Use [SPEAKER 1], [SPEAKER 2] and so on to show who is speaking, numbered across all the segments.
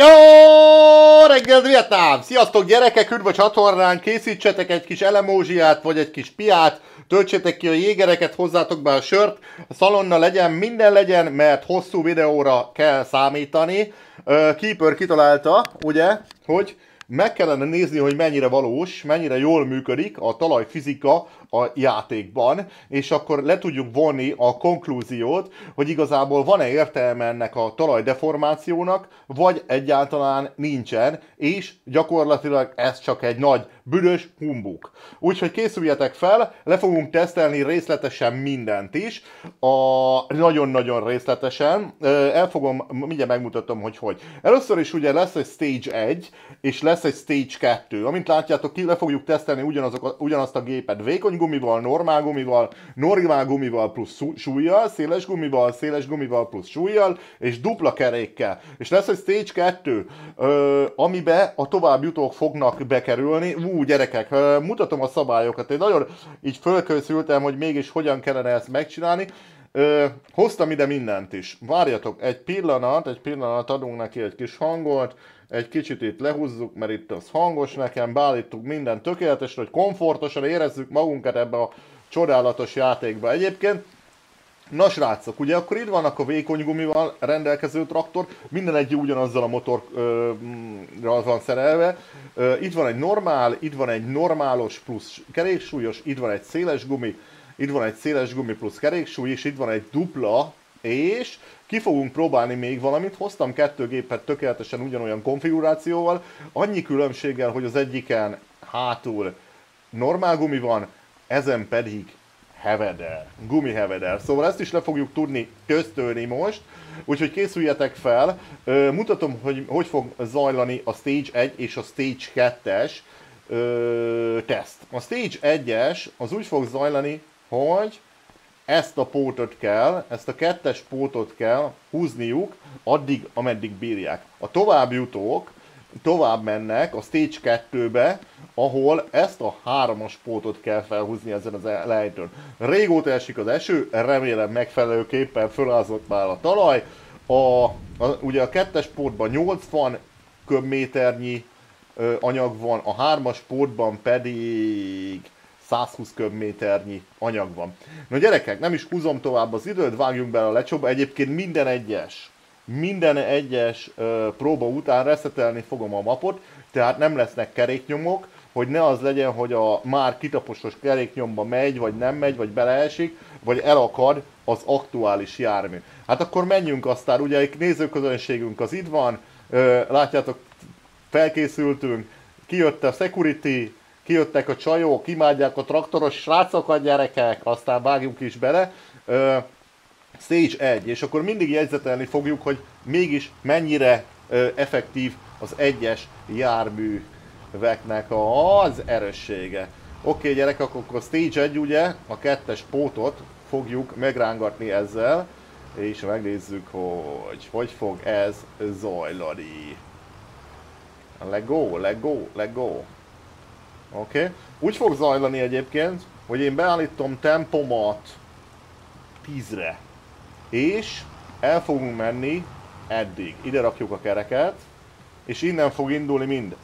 [SPEAKER 1] Jó reggelt, Vietnám! Sziasztok gyerekek, üdv a csatornán, készítsetek egy kis elemózsiát, vagy egy kis piát, töltsétek ki a jégereket, hozzátok be a sört, a szalonna legyen, minden legyen, mert hosszú videóra kell számítani. Keeper kitalálta, ugye, hogy meg kellene nézni, hogy mennyire valós, mennyire jól működik a talajfizika a játékban, és akkor le tudjuk vonni a konklúziót, hogy igazából van-e értelme ennek a talajdeformációnak, vagy egyáltalán nincsen, és gyakorlatilag ez csak egy nagy büdös humbuk. Úgyhogy készüljetek fel, le fogunk tesztelni részletesen mindent is, a nagyon-nagyon részletesen. El fogom, mindjárt megmutatom, hogy hogy. Először is ugye lesz egy Stage 1, és lesz egy Stage 2. Amint látjátok, ki le fogjuk tesztelni ugyanazok, ugyanazt a gépet vékony gumival, normál gumival, normál gumival plusz súlyjal, széles gumival, széles gumival plusz súlyjal, és dupla kerékkel. És lesz egy Stage 2, amibe a tovább jutók fognak bekerülni. Ú, gyerekek, mutatom a szabályokat. Én nagyon így fölkészültem, hogy mégis hogyan kellene ezt megcsinálni. Ö, hoztam ide mindent is. Várjatok, egy pillanat, egy pillanat, adunk neki egy kis hangot, egy kicsit itt lehúzzuk, mert itt az hangos nekem, beállítunk minden tökéletes, hogy komfortosan érezzük magunkat ebbe a csodálatos játékba. Egyébként Na srácok, ugye akkor itt vannak a vékony gumival rendelkező traktor, minden egy ugyanazzal a motorral van szerelve. Ö, itt van egy normál, itt van egy normálos plusz keréksúlyos, itt van egy széles gumi, itt van egy széles gumi plusz keréksúly, és itt van egy dupla, és ki fogunk próbálni még valamit. Hoztam kettő gépet tökéletesen ugyanolyan konfigurációval, annyi különbséggel, hogy az egyiken hátul normál gumi van, ezen pedig heveder, gumi heveder. Szóval ezt is le fogjuk tudni köztölni most, úgyhogy készüljetek fel. Mutatom, hogy hogy fog zajlani a Stage 1 és a Stage 2-es teszt. A Stage 1-es az úgy fog zajlani, hogy ezt a pótot kell, ezt a kettes pótot kell húzniuk addig, ameddig bírják. A tovább jutók tovább mennek a Stage 2-be, ahol ezt a hármas pótot kell felhúzni ezen az lejtőn. Régóta esik az eső, remélem megfelelőképpen fölázott már a talaj. A, a, ugye a kettes pótban 80 köbméternyi ö, anyag van, a hármas pótban pedig 120 köbméternyi anyag van. Na gyerekek, nem is húzom tovább az időt, vágjunk bele a lecsóba. Egyébként minden egyes, minden egyes ö, próba után reszetelni fogom a mapot, tehát nem lesznek keréknyomok, hogy ne az legyen, hogy a már kitaposos keréknyomba megy, vagy nem megy, vagy beleesik, vagy elakad az aktuális jármű. Hát akkor menjünk aztán, ugye egy nézőközönségünk az itt van, ö, látjátok, felkészültünk, kijött a security, kijöttek a csajok, imádják a traktoros srácokat, gyerekek, aztán vágjunk is bele. Ö, stage 1, és akkor mindig jegyzetelni fogjuk, hogy mégis mennyire effektív az egyes járműveknek az erőssége. Oké okay, gyerek, akkor stage 1 ugye, a kettes pótot fogjuk megrángatni ezzel, és megnézzük, hogy hogy fog ez zajlani. Go, let go. Oké. Okay. Úgy fog zajlani egyébként, hogy én beállítom tempomat 10-re. És el fogunk menni eddig. Ide rakjuk a kereket, és innen fog indulni mind.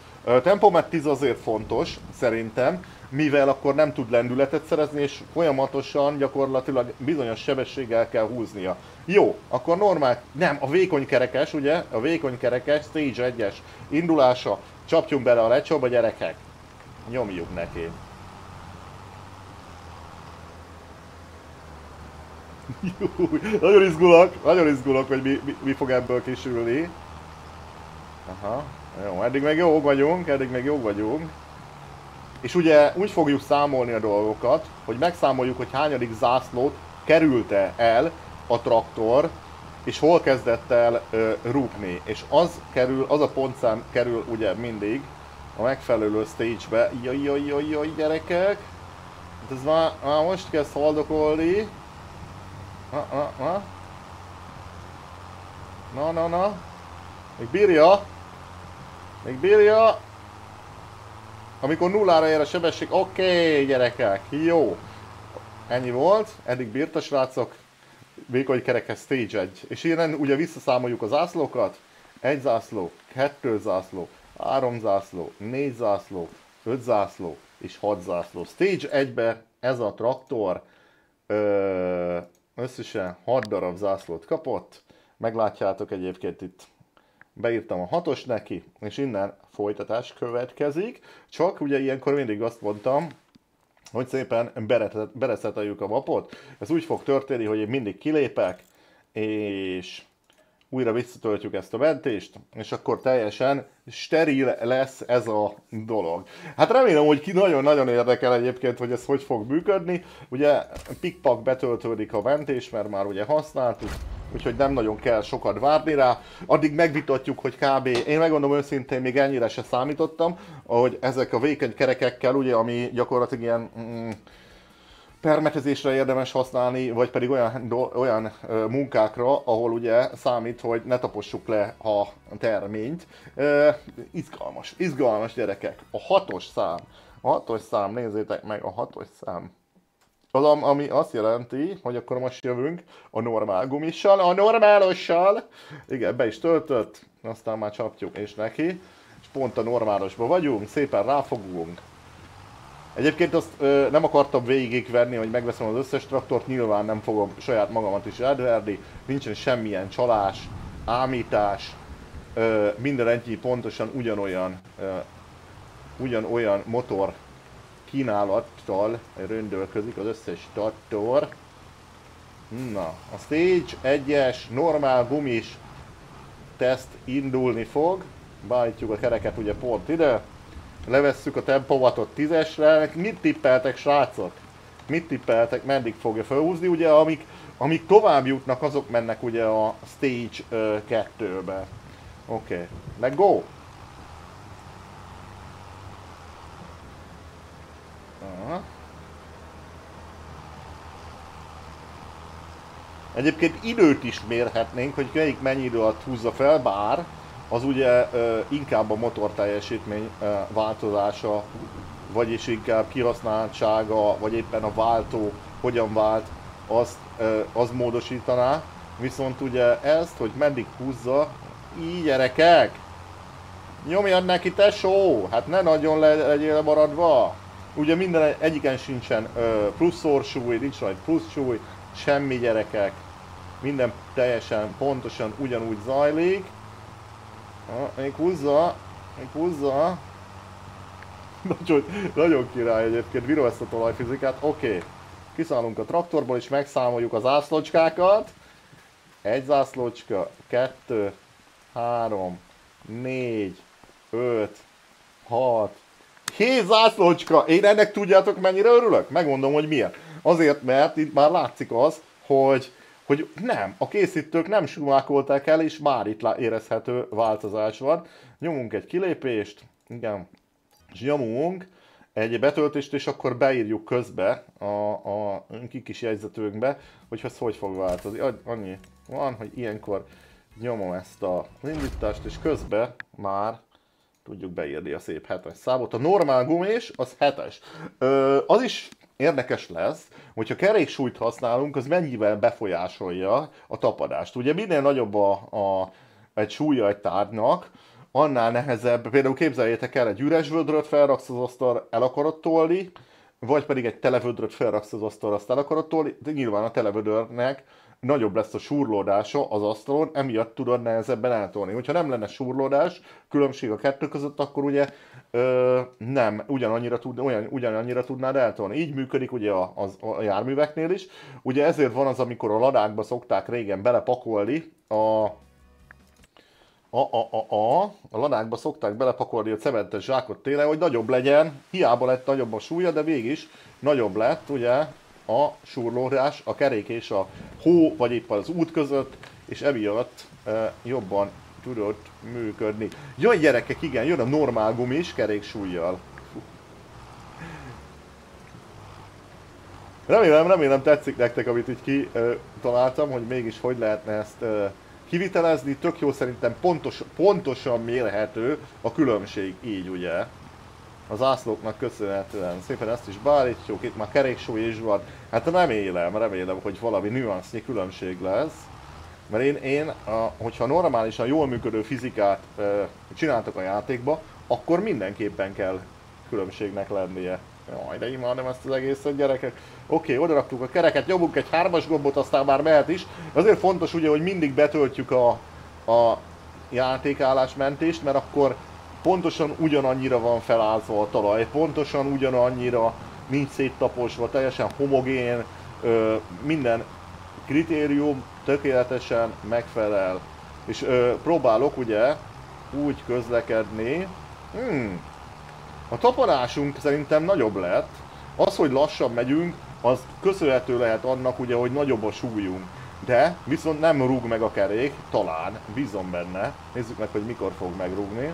[SPEAKER 1] Tempomat 10 azért fontos, szerintem, mivel akkor nem tud lendületet szerezni, és folyamatosan gyakorlatilag bizonyos sebességgel kell húznia. Jó, akkor normál, nem, a vékony kerekes, ugye, a vékony kerekes, stage 1-es indulása, csapjunk bele a lecsóba gyerekek nyomjuk neki. nagyon izgulok, nagyon izgulok, hogy mi, mi, mi fog ebből kisülni. Aha, jó, eddig meg jók vagyunk, eddig meg jók vagyunk. És ugye úgy fogjuk számolni a dolgokat, hogy megszámoljuk, hogy hányadik zászlót kerülte el a traktor, és hol kezdett el ö, rúgni. És az kerül, az a pontszám kerül ugye mindig a megfelelő stage-be. Jaj, jaj, jaj, jaj, gyerekek! Hát ez már, már most kezd haldokolni. Na, na, na. Na, na, na. Még bírja. Még bírja. Amikor nullára ér a sebesség, oké, okay, gyerekek, jó. Ennyi volt, eddig bírt a srácok. Vékony kerekes stage 1. És innen ugye visszaszámoljuk az ászlókat. egy zászló, kettő zászló, három zászló, négy zászló, öt zászló és hat zászló. Stage 1-be ez a traktor összesen 6 darab zászlót kapott. Meglátjátok egyébként itt beírtam a hatos neki, és innen folytatás következik. Csak ugye ilyenkor mindig azt mondtam, hogy szépen bereszeteljük a mapot. Ez úgy fog történni, hogy én mindig kilépek, és újra visszatöltjük ezt a mentést, és akkor teljesen steril lesz ez a dolog. Hát remélem, hogy ki nagyon-nagyon érdekel egyébként, hogy ez hogy fog működni. Ugye pikpak betöltődik a mentés, mert már ugye használtuk, úgyhogy nem nagyon kell sokat várni rá. Addig megvitatjuk, hogy kb. Én megmondom őszintén, még ennyire se számítottam, hogy ezek a vékony kerekekkel, ugye, ami gyakorlatilag ilyen mm, permetezésre érdemes használni, vagy pedig olyan, olyan munkákra, ahol ugye számít, hogy ne tapossuk le a terményt. Izgalmas, izgalmas gyerekek. A hatos szám, a hatos szám, nézzétek meg, a hatos szám. Az, ami azt jelenti, hogy akkor most jövünk a normál gumissal, a normálossal. Igen, be is töltött, aztán már csapjuk és neki. És pont a normálosban vagyunk, szépen ráfogunk. Egyébként azt ö, nem akartam végigvenni, hogy megveszem az összes traktort, nyilván nem fogom saját magamat is elverni, nincsen semmilyen csalás, ámítás, ö, minden ennyi pontosan ugyanolyan, ö, ugyanolyan motor kínálattal röndölközik az összes traktor. Na, a Stage 1-es normál gumis teszt indulni fog. Beállítjuk a kereket ugye pont ide levesszük a tempomatot tízesre, mit tippeltek srácok? Mit tippeltek, meddig fogja felhúzni? Ugye amik, amik tovább jutnak, azok mennek ugye a Stage 2-be. Oké, okay. let's go! Aha. Egyébként időt is mérhetnénk, hogy melyik mennyi idő alatt húzza fel, bár az ugye inkább a motor teljesítmény változása, vagyis inkább kihasználtsága, vagy éppen a váltó hogyan vált, azt, az módosítaná. Viszont ugye ezt, hogy meddig húzza, így gyerekek, nyomjan neki tesó, hát ne nagyon le, legyél maradva. Ugye minden egyiken sincsen plusz szorsúly, nincs rajta plusz súly, semmi gyerekek. Minden teljesen pontosan ugyanúgy zajlik. Ha, még húzza, még húzza. Nagyon, nagyon király egyébként, bíró ezt a talajfizikát. Oké, okay. kiszállunk a traktorból és megszámoljuk az zászlócskákat. Egy zászlócska, kettő, három, négy, öt, hat, hét zászlócska. Én ennek tudjátok mennyire örülök? Megmondom, hogy miért. Azért, mert itt már látszik az, hogy hogy nem, a készítők nem sumákolták el, és már itt érezhető változás van. Nyomunk egy kilépést, igen, és nyomunk egy betöltést, és akkor beírjuk közbe a, a kis jegyzetünkbe, hogy ez hogy fog változni. Annyi van, hogy ilyenkor nyomom ezt a indítást, és közben már tudjuk beírni a szép hetes számot. A normál gumis az hetes. Ö, az is érdekes lesz, hogyha keréksúlyt használunk, az mennyivel befolyásolja a tapadást. Ugye minél nagyobb a, a, egy súlya egy tárgynak, annál nehezebb, például képzeljétek el, egy üres vödröt felraksz az asztal, el akarod tolni, vagy pedig egy televödröt felraksz az asztal, azt el akarod tolni, de nyilván a televödörnek nagyobb lesz a surlódása az asztalon, emiatt tudod nehezebben eltolni. Hogyha nem lenne surlódás, különbség a kettő között, akkor ugye ö, nem, ugyanannyira, tud, olyan, ugyanannyira tudnád eltolni. Így működik ugye a, a, a járműveknél is. Ugye ezért van az, amikor a ladákba szokták régen belepakolni a a, a, a, a, a ladákba szokták belepakolni a cementes zsákot télen, hogy nagyobb legyen, hiába lett nagyobb a súlya, de mégis nagyobb lett, ugye, a surlódás, a kerék és a hó, vagy éppen az út között, és emiatt e, jobban tudott működni. Jaj gyerekek, igen, jön a normál gumis keréksúlyjal. Remélem, remélem tetszik nektek, amit így kitaláltam, hogy mégis hogy lehetne ezt e, kivitelezni. Tök jó szerintem pontos, pontosan mérhető a különbség így, ugye az ászlóknak köszönhetően. Szépen ezt is beállítjuk, itt már keréksúly is van. Hát remélem, remélem, hogy valami nüansznyi különbség lesz. Mert én, én a, hogyha normálisan jól működő fizikát e, csináltak a játékba, akkor mindenképpen kell különbségnek lennie. Jaj, de imádom ezt az egészet, gyerekek. Oké, oda raktuk a kereket, nyomunk egy hármas gombot, aztán már mehet is. Azért fontos ugye, hogy mindig betöltjük a, a játékállásmentést, mert akkor pontosan ugyanannyira van felázva a talaj, pontosan ugyanannyira nincs széttaposva, teljesen homogén, ö, minden kritérium tökéletesen megfelel. És ö, próbálok ugye úgy közlekedni, hmm, a taparásunk szerintem nagyobb lett, az, hogy lassan megyünk, az köszönhető lehet annak ugye, hogy nagyobb a súlyunk. De viszont nem rúg meg a kerék, talán, bízom benne. Nézzük meg, hogy mikor fog megrúgni.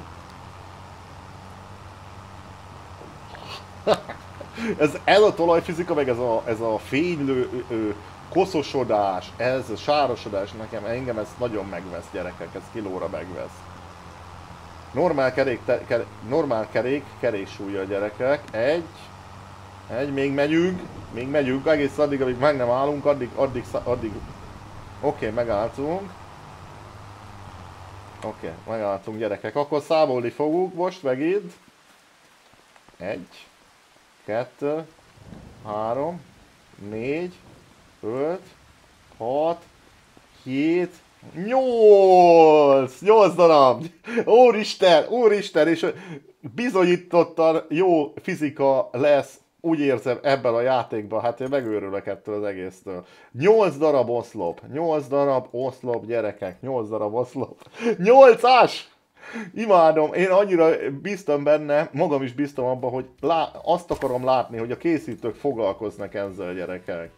[SPEAKER 1] Ez, ez a talajfizika, meg ez a, ez a fénylő ö, koszosodás, ez a sárosodás nekem, engem ez nagyon megvesz gyerekek, ez kilóra megvesz. Normál kerék, te, kerék, normál kerék, kerék súlya gyerekek, egy, egy, még megyünk, még megyünk, egész addig, amíg meg nem állunk, addig, addig, addig, oké, okay, megálltunk. Oké, okay, megálltunk gyerekek, akkor számolni fogunk most megint. Egy, kettő, három, négy, öt, hat, hét, nyolc, nyolc darab! Úristen, úristen, és bizonyítottan jó fizika lesz, úgy érzem ebben a játékban, hát én megőrülök ettől az egésztől. Nyolc darab oszlop, nyolc darab oszlop, gyerekek, nyolc darab oszlop. Nyolcas! Imádom, én annyira biztam benne, magam is biztam abban, hogy lá- azt akarom látni, hogy a készítők foglalkoznak ezzel a gyerekek.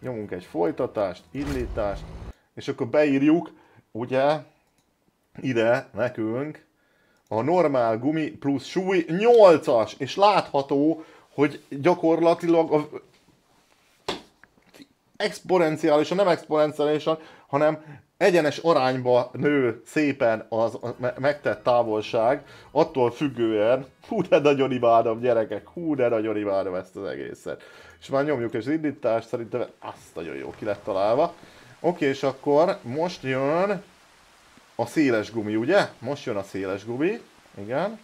[SPEAKER 1] Nyomunk egy folytatást, indítást, és akkor beírjuk, ugye, ide nekünk a normál gumi plusz súly 8-as, és látható, hogy gyakorlatilag a exponenciálisan, nem exponenciálisan, hanem egyenes arányba nő szépen az a megtett távolság, attól függően, hú de nagyon imádom gyerekek, hú de nagyon imádom ezt az egészet. És már nyomjuk az indítást, szerintem azt nagyon jó ki lett találva. Oké, és akkor most jön a széles gumi, ugye? Most jön a széles gumi, igen.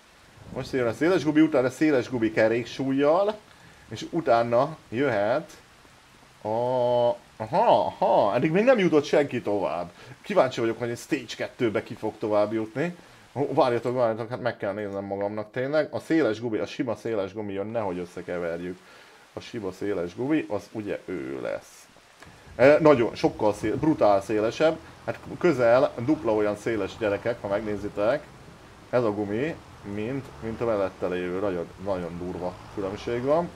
[SPEAKER 1] Most jön a széles gubi, utána széles gubi keréksúlyjal, és utána jöhet a Aha, aha, eddig még nem jutott senki tovább. Kíváncsi vagyok, hogy egy Stage 2-be ki fog tovább jutni. Várjatok, várjatok, hát meg kell néznem magamnak tényleg. A széles gubi, a sima széles gubi jön, nehogy összekeverjük. A sima széles gubi, az ugye ő lesz. E, nagyon, sokkal szél, brutál szélesebb. Hát közel, dupla olyan széles gyerekek, ha megnézitek. Ez a gumi, mint, mint a mellette lévő, nagyon, nagyon durva különbség van.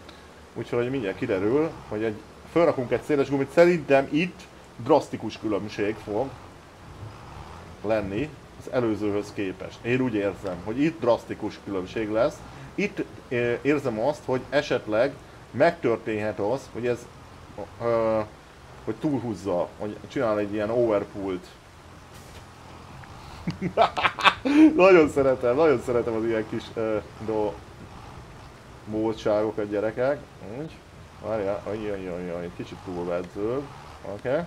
[SPEAKER 1] Úgyhogy mindjárt kiderül, hogy egy felrakunk egy széles gumit, szerintem itt drasztikus különbség fog lenni az előzőhöz képest. Én úgy érzem, hogy itt drasztikus különbség lesz. Itt érzem azt, hogy esetleg megtörténhet az, hogy ez uh, hogy túlhúzza, hogy csinál egy ilyen overpult. nagyon szeretem, nagyon szeretem az ilyen kis uh, do módságokat gyerekek. Úgy. Várjál, ajjajajaj, kicsit túlvedzőbb. Oké. Okay.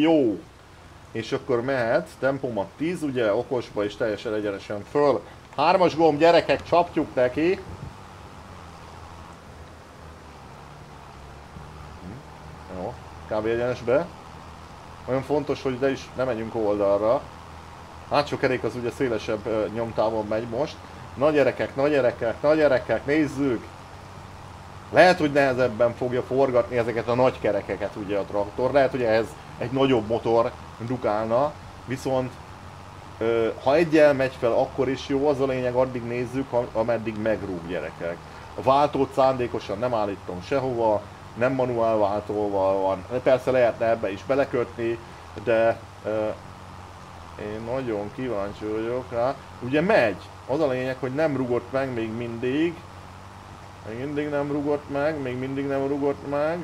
[SPEAKER 1] Jó. És akkor mehet, tempomat 10, ugye, okosba is teljesen egyenesen föl. Hármas gomb, gyerekek, csapjuk neki. Hm. Jó, kb. egyenesbe. Olyan fontos, hogy ide is ne menjünk oldalra. Hátsó kerék az ugye szélesebb nyomtávon megy most. Nagy gyerekek, nagy gyerekek, nagy gyerekek, nézzük! Lehet, hogy nehezebben fogja forgatni ezeket a nagy kerekeket ugye a traktor, lehet, hogy ehhez egy nagyobb motor dukálna, viszont ha egyel megy fel, akkor is jó, az a lényeg, addig nézzük, ameddig megrúg gyerekek. A váltót szándékosan nem állítom sehova, nem manuál váltóval van, persze lehetne ebbe is belekötni, de én nagyon kíváncsi vagyok rá. Ugye megy, az a lényeg, hogy nem rugott meg még mindig, még mindig nem rugott meg, még mindig nem rugott meg.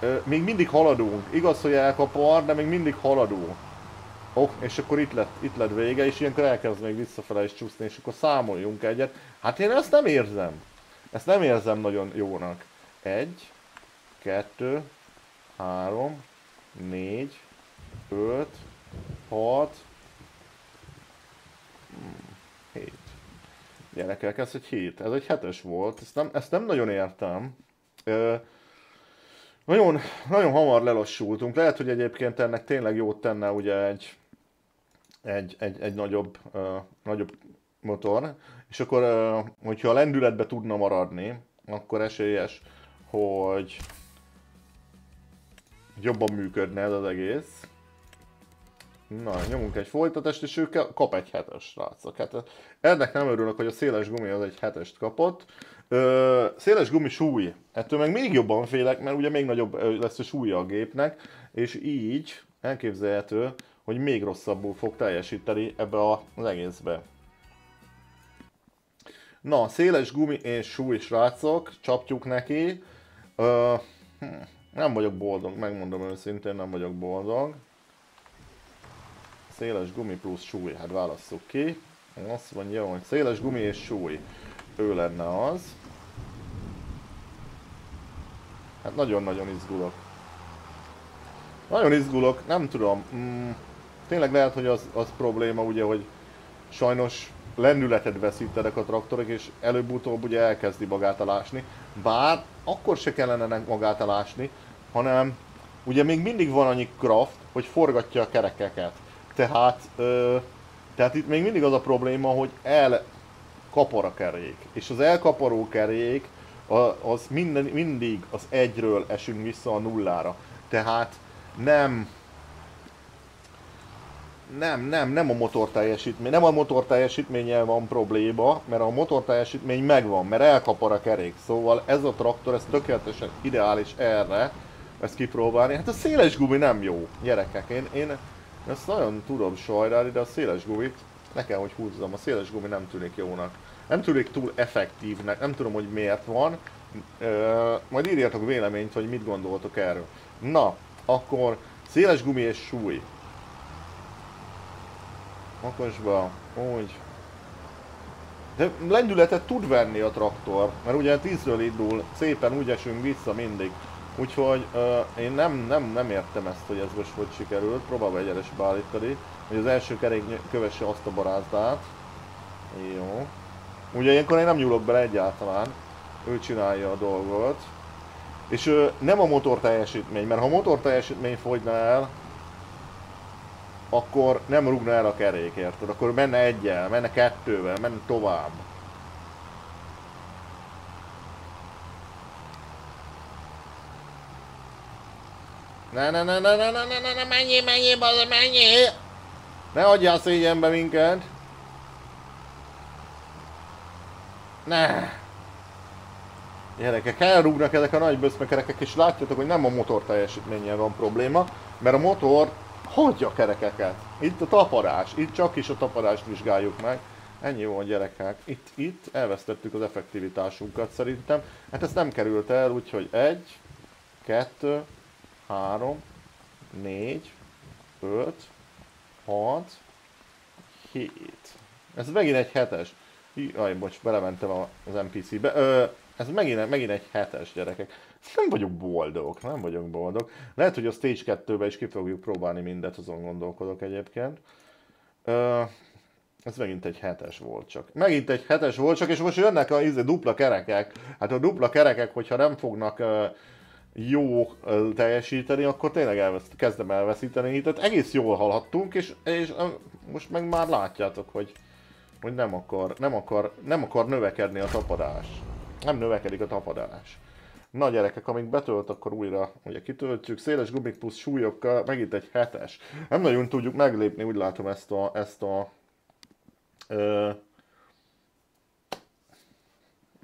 [SPEAKER 1] Ö, még mindig haladunk. Igaz, hogy elkapar, de még mindig haladunk. Oh, és akkor itt lett, itt lett vége, és ilyenkor elkezd még visszafele is csúszni, és akkor számoljunk egyet. Hát én ezt nem érzem. Ezt nem érzem nagyon jónak. Egy, kettő, három, 4, 5, 6, 7. Gyerekek, ez egy 7. Ez egy 7-es volt. Ezt nem, ezt nem nagyon értem. Ö, nagyon, nagyon hamar lelassultunk. Lehet, hogy egyébként ennek tényleg jót tenne ugye egy, egy, egy, egy nagyobb, uh, nagyobb motor, és akkor, uh, hogyha a lendületbe tudna maradni, akkor esélyes, hogy jobban működne ez az egész. Na, nyomunk egy folytatást, és ő kap egy hetes, srácok. Hát ennek nem örülök, hogy a széles gumi az egy hetest kapott. Ö, széles gumi súly. Ettől meg még jobban félek, mert ugye még nagyobb lesz a súlya a gépnek, és így elképzelhető, hogy még rosszabbul fog teljesíteni ebbe az egészbe. Na, széles gumi és súly, srácok, csapjuk neki. Ö, hm, nem vagyok boldog, megmondom őszintén, nem vagyok boldog. Széles gumi plusz súly, hát válasszuk ki. Azt mondja, hogy széles gumi és súly. Ő lenne az. Hát nagyon-nagyon izgulok. Nagyon izgulok, nem tudom. Mm, tényleg lehet, hogy az, az probléma ugye, hogy sajnos lendületet veszítenek a traktorok, és előbb-utóbb ugye elkezdi magát alásni. Bár akkor se kellene magát alásni, hanem ugye még mindig van annyi craft, hogy forgatja a kerekeket. Tehát, ö, tehát itt még mindig az a probléma, hogy el kapar a kerék. És az elkaparó kerék az minden, mindig az egyről esünk vissza a nullára. Tehát nem nem, nem, nem a motor teljesítmény, nem a motor teljesítménnyel van probléma, mert a motor teljesítmény megvan, mert elkapar a kerék. Szóval ez a traktor, ez tökéletesen ideális erre, ezt kipróbálni. Hát a széles gumi nem jó, gyerekek. Én, én ezt nagyon tudom sajnálni, de a széles gumit nekem, hogy húzzam. A széles gumi nem tűnik jónak. Nem tűnik túl effektívnek, nem tudom, hogy miért van. Ö, majd írjatok véleményt, hogy mit gondoltok erről. Na, akkor széles gumi és súly. Makosba, úgy. De lendületet tud venni a traktor, mert ugye 10-ről indul, szépen úgy esünk vissza mindig. Úgyhogy uh, én nem, nem, nem értem ezt, hogy ez most hogy sikerült. Próbálom egyenes beállítani, hogy az első kerék kövesse azt a barázdát. Jó. Ugye ilyenkor én nem nyúlok bele egyáltalán. Ő csinálja a dolgot. És uh, nem a motor teljesítmény, mert ha a motor teljesítmény fogyna el, akkor nem rúgna el a kerék, érted? Akkor menne egyel, menne kettővel, menne tovább. Ne, ne, ne, ne, ne, ne, ne, ne, ne, menjél, menjél, bazd, menjél! Ne adjál szégyenbe minket! Ne! Gyerekek, elrúgnak ezek a nagy böszmekerekek, és látjátok, hogy nem a motor teljesítménnyel van probléma, mert a motor hagyja a kerekeket. Itt a taparás, itt csak is a taparást vizsgáljuk meg. Ennyi van gyerekek. Itt, itt elvesztettük az effektivitásunkat szerintem. Hát ez nem került el, úgyhogy egy, kettő, 3, 4, 5, 6, 7. Ez megint egy hetes. Jaj, bocs, belementem az NPC-be. Ö, ez megint, megint egy hetes, gyerekek. Nem vagyok boldog, nem vagyok boldog. Lehet, hogy a Stage 2-be is ki fogjuk próbálni mindet, azon gondolkodok egyébként. Ö, ez megint egy hetes volt csak. Megint egy hetes volt csak, és most jönnek a izé, dupla kerekek. Hát a dupla kerekek, hogyha nem fognak jó teljesíteni, akkor tényleg elveszt, kezdem elveszíteni. Tehát egész jól haladtunk, és, és most meg már látjátok, hogy, hogy nem, akar, nem, akar, nem akar növekedni a tapadás. Nem növekedik a tapadás. Na gyerekek, amíg betölt, akkor újra ugye kitöltjük. Széles gumik plusz súlyokkal, megint egy hetes. Nem nagyon tudjuk meglépni, úgy látom ezt a, ezt a ö,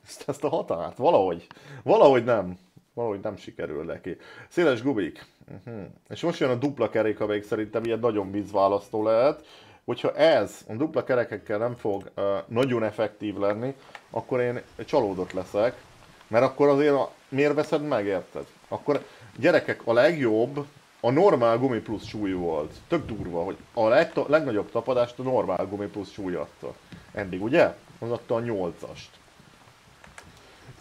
[SPEAKER 1] ezt, ezt a határt. Valahogy. Valahogy nem valahogy nem sikerül neki. Széles gubik. Uh-huh. És most jön a dupla kerék, amelyik szerintem ilyen nagyon vízválasztó lehet. Hogyha ez a dupla kerekekkel nem fog uh, nagyon effektív lenni, akkor én csalódott leszek. Mert akkor azért a, miért veszed meg, érted? Akkor gyerekek, a legjobb a normál gumi plusz súly volt. Tök durva, hogy a legto- legnagyobb tapadást a normál gumi plusz súly adta. Eddig, ugye? Az adta a nyolcast.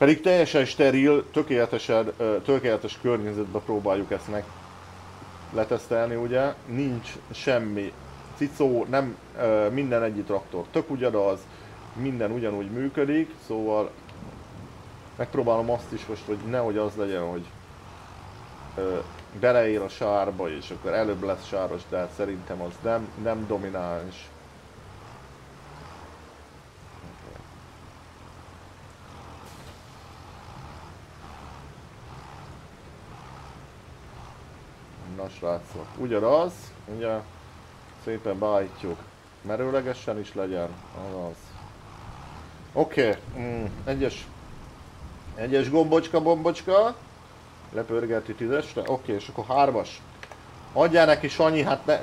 [SPEAKER 1] Pedig teljesen steril, tökéletesen, tökéletes környezetbe próbáljuk ezt meg letesztelni, ugye, nincs semmi cicó, nem minden egyik traktor tök ugyanaz, minden ugyanúgy működik, szóval megpróbálom azt is most, hogy nehogy az legyen, hogy beleér a sárba, és akkor előbb lesz sáros, de hát szerintem az nem, nem domináns. Na srácok, ugyanaz, ugye szépen beállítjuk, merőlegesen is legyen, azaz. Oké, okay. mm, egyes, egyes gombocska, bombocska, lepörgeti tízesre, oké, okay, és akkor hármas. Adjál neki Sanyi, hát ne,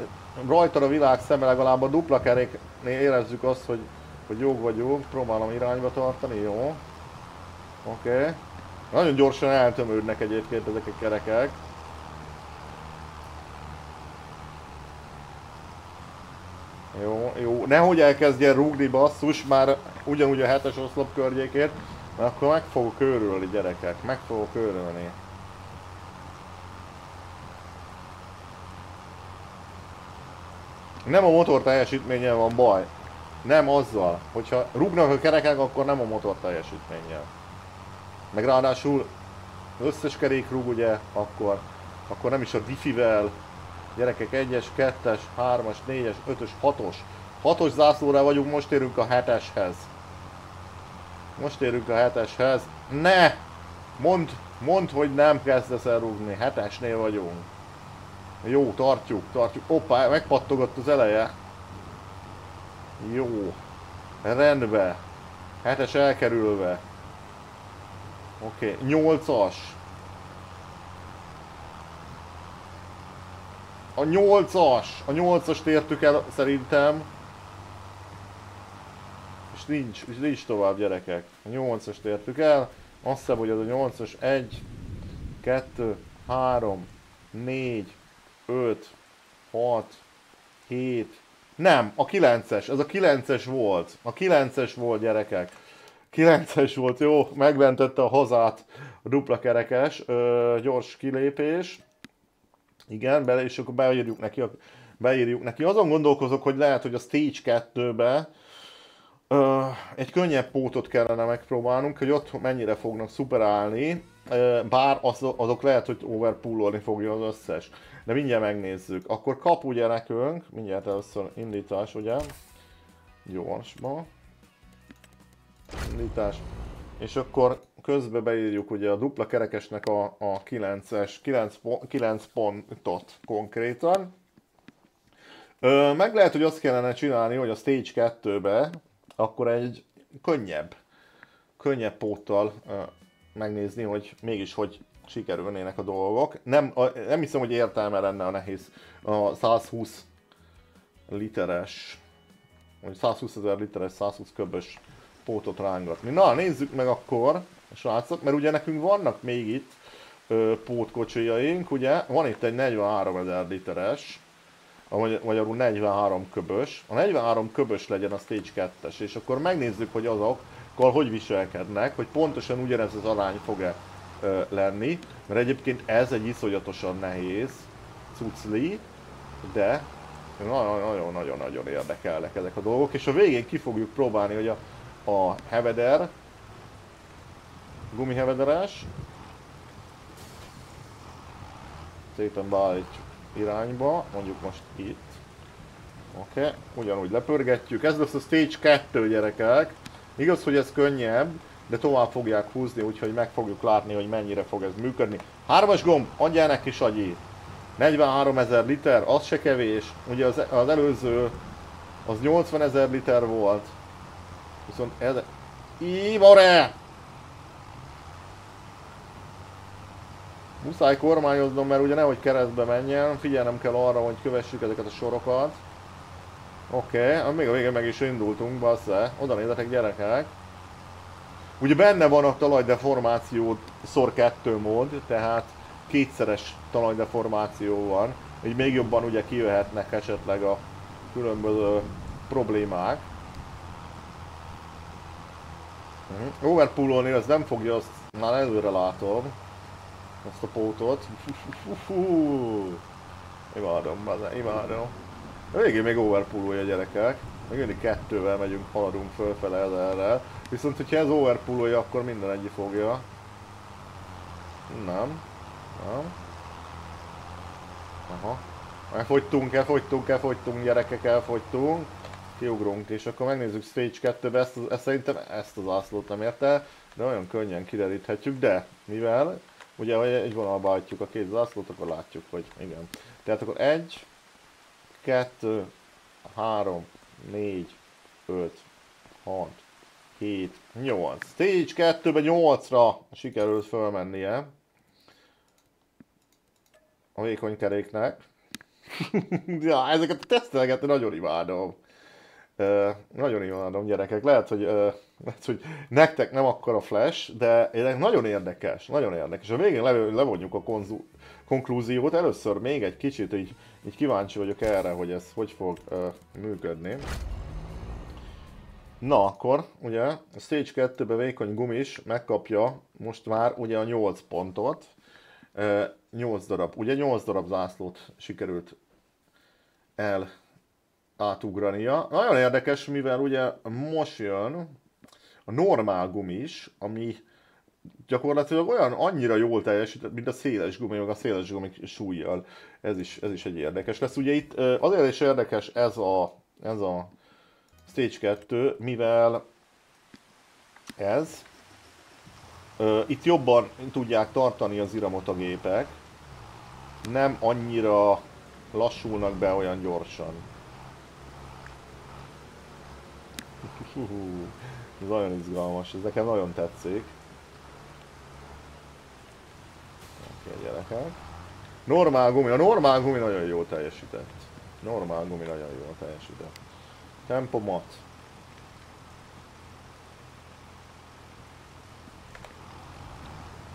[SPEAKER 1] rajta a világ szeme legalább a dupla keréknél érezzük azt, hogy, hogy jó vagyunk, próbálom irányba tartani, jó. Oké. Okay. Nagyon gyorsan eltömődnek egyébként ezek a kerekek. Jó, jó. Nehogy elkezdjen rúgni basszus, már ugyanúgy a hetes oszlop környékért, mert akkor meg fogok őrülni gyerekek, meg fogok őrülni. Nem a motor teljesítménnyel van baj. Nem azzal. Hogyha rúgnak a kerekek, akkor nem a motor teljesítménnyel. Meg ráadásul összes kerék rúg ugye, akkor, akkor nem is a diffivel. Gyerekek 1-es, 2-es, 3-as, 4-es, 5-ös, 6-os. 6-os zászlóra vagyunk, most érünk a 7-eshez. Most érünk a 7-eshez. Ne! Mondd, mondd, hogy nem kezdesz el rúgni. 7-esnél vagyunk. Jó, tartjuk, tartjuk. Hoppá, megpattogott az eleje. Jó. Rendben. Hetes elkerülve. Oké, okay. nyolcas. A nyolcas! A nyolcast értük el szerintem. És nincs, és nincs tovább gyerekek. A nyolcast értük el. Azt hiszem, hogy az a nyolcas. Egy, kettő, három, négy, 5, 6, 7, nem, a 9-es, ez a 9-es volt. A 9-es volt gyerekek. 9-es volt, jó, megmentette a hazát a dupla kerekes, ö, gyors kilépés. Igen, bele, és akkor beírjuk neki, beírjuk neki. Azon gondolkozok, hogy lehet, hogy a Stage 2-be ö, egy könnyebb pótot kellene megpróbálnunk, hogy ott mennyire fognak szuperálni, ö, bár az, azok lehet, hogy overpoololni fogja az összes. De mindjárt megnézzük. Akkor kap ugye nekünk, mindjárt először indítás ugye, gyorsba. Indítás. És akkor közbe beírjuk ugye a dupla kerekesnek a, a 9-es, 9, 9 pontot konkrétan. Ö, meg lehet, hogy azt kellene csinálni, hogy a Stage 2-be akkor egy könnyebb, könnyebb póttal ö, megnézni, hogy mégis hogy sikerülnének a dolgok. Nem, a, nem hiszem, hogy értelme lenne a nehéz a 120 literes, vagy 120 ezer literes, 120 köbös pótot rángatni. Na, nézzük meg akkor, srácok, mert ugye nekünk vannak még itt ö, pótkocsijaink, ugye, van itt egy 43 ezer literes, vagy, magyarul 43 köbös. A 43 köbös legyen a Stage 2-es, és akkor megnézzük, hogy azokkal hogy viselkednek, hogy pontosan ugyanez az arány fog-e lenni, mert egyébként ez egy iszonyatosan nehéz cucli, de nagyon-nagyon-nagyon érdekelnek ezek a dolgok, és a végén ki fogjuk próbálni, hogy a, a heveder, gumihevederes, szépen beállítjuk irányba, mondjuk most itt. Oké, okay. ugyanúgy lepörgetjük. Ez lesz a Stage 2 gyerekek. Igaz, hogy ez könnyebb, de tovább fogják húzni, úgyhogy meg fogjuk látni, hogy mennyire fog ez működni. Hármas gomb, adjál neki Sagyi! 43 ezer liter, az se kevés. Ugye az, az előző, az 80 ezer liter volt. Viszont ez... Ivare! Muszáj kormányoznom, mert ugye nehogy keresztbe menjen, figyelnem kell arra, hogy kövessük ezeket a sorokat. Oké, okay, még a végén meg is indultunk, bassze. Oda nézzetek gyerekek. Ugye benne van a talajdeformáció szor kettő mód, tehát kétszeres talajdeformáció van, így még jobban ugye kijöhetnek esetleg a különböző problémák. Hm. Overpoololni az nem fogja, azt már előre látom. Azt a pótot. Imádom, bazen, imádom. A végén még overpoololja gyerekek. Még mindig kettővel megyünk, haladunk fölfele ezerrel. Viszont, hogyha ez overpoololja, akkor minden egy fogja. Nem. Nem. Aha. Elfogytunk, elfogytunk, elfogytunk, gyerekek, elfogytunk. Kiugrunk, és akkor megnézzük Stage 2-be, ezt, ezt, szerintem ezt az ászlót nem érte, de nagyon könnyen kideríthetjük, de mivel ugye, hogy egy vonalba adjuk a két zászlót, akkor látjuk, hogy igen. Tehát akkor egy, kettő, három, négy, öt, hat, 7, 8. Stage 2-be 8-ra sikerült fölmennie. A vékony keréknek. ja, ezeket a tesztelgetni nagyon imádom. Nagyon imádom gyerekek. Lehet, hogy, uh, lehet, hogy nektek nem akkor a flash, de nagyon érdekes, nagyon érdekes. A végén le, levonjuk a konzu, konklúziót. Először még egy kicsit így, így kíváncsi vagyok erre, hogy ez hogy fog uh, működni. Na akkor, ugye, a Stage 2-be vékony gumis megkapja most már ugye a 8 pontot. 8 darab, ugye 8 darab zászlót sikerült el átugrania. Nagyon érdekes, mivel ugye most jön a normál gumis, ami gyakorlatilag olyan annyira jól teljesített, mint a széles gumi, meg a széles gumi súlyjal. Ez is, ez is egy érdekes lesz. Ugye itt azért is érdekes ez a, ez a Stage 2, mivel ez, itt jobban tudják tartani az iramot a gépek, nem annyira lassulnak be olyan gyorsan. Ez nagyon izgalmas, ez nekem nagyon tetszik. Oké, okay, gyerekek. Normál gumi, a normál gumi nagyon jól teljesített. Normál gumi nagyon jól teljesített. Tempomat.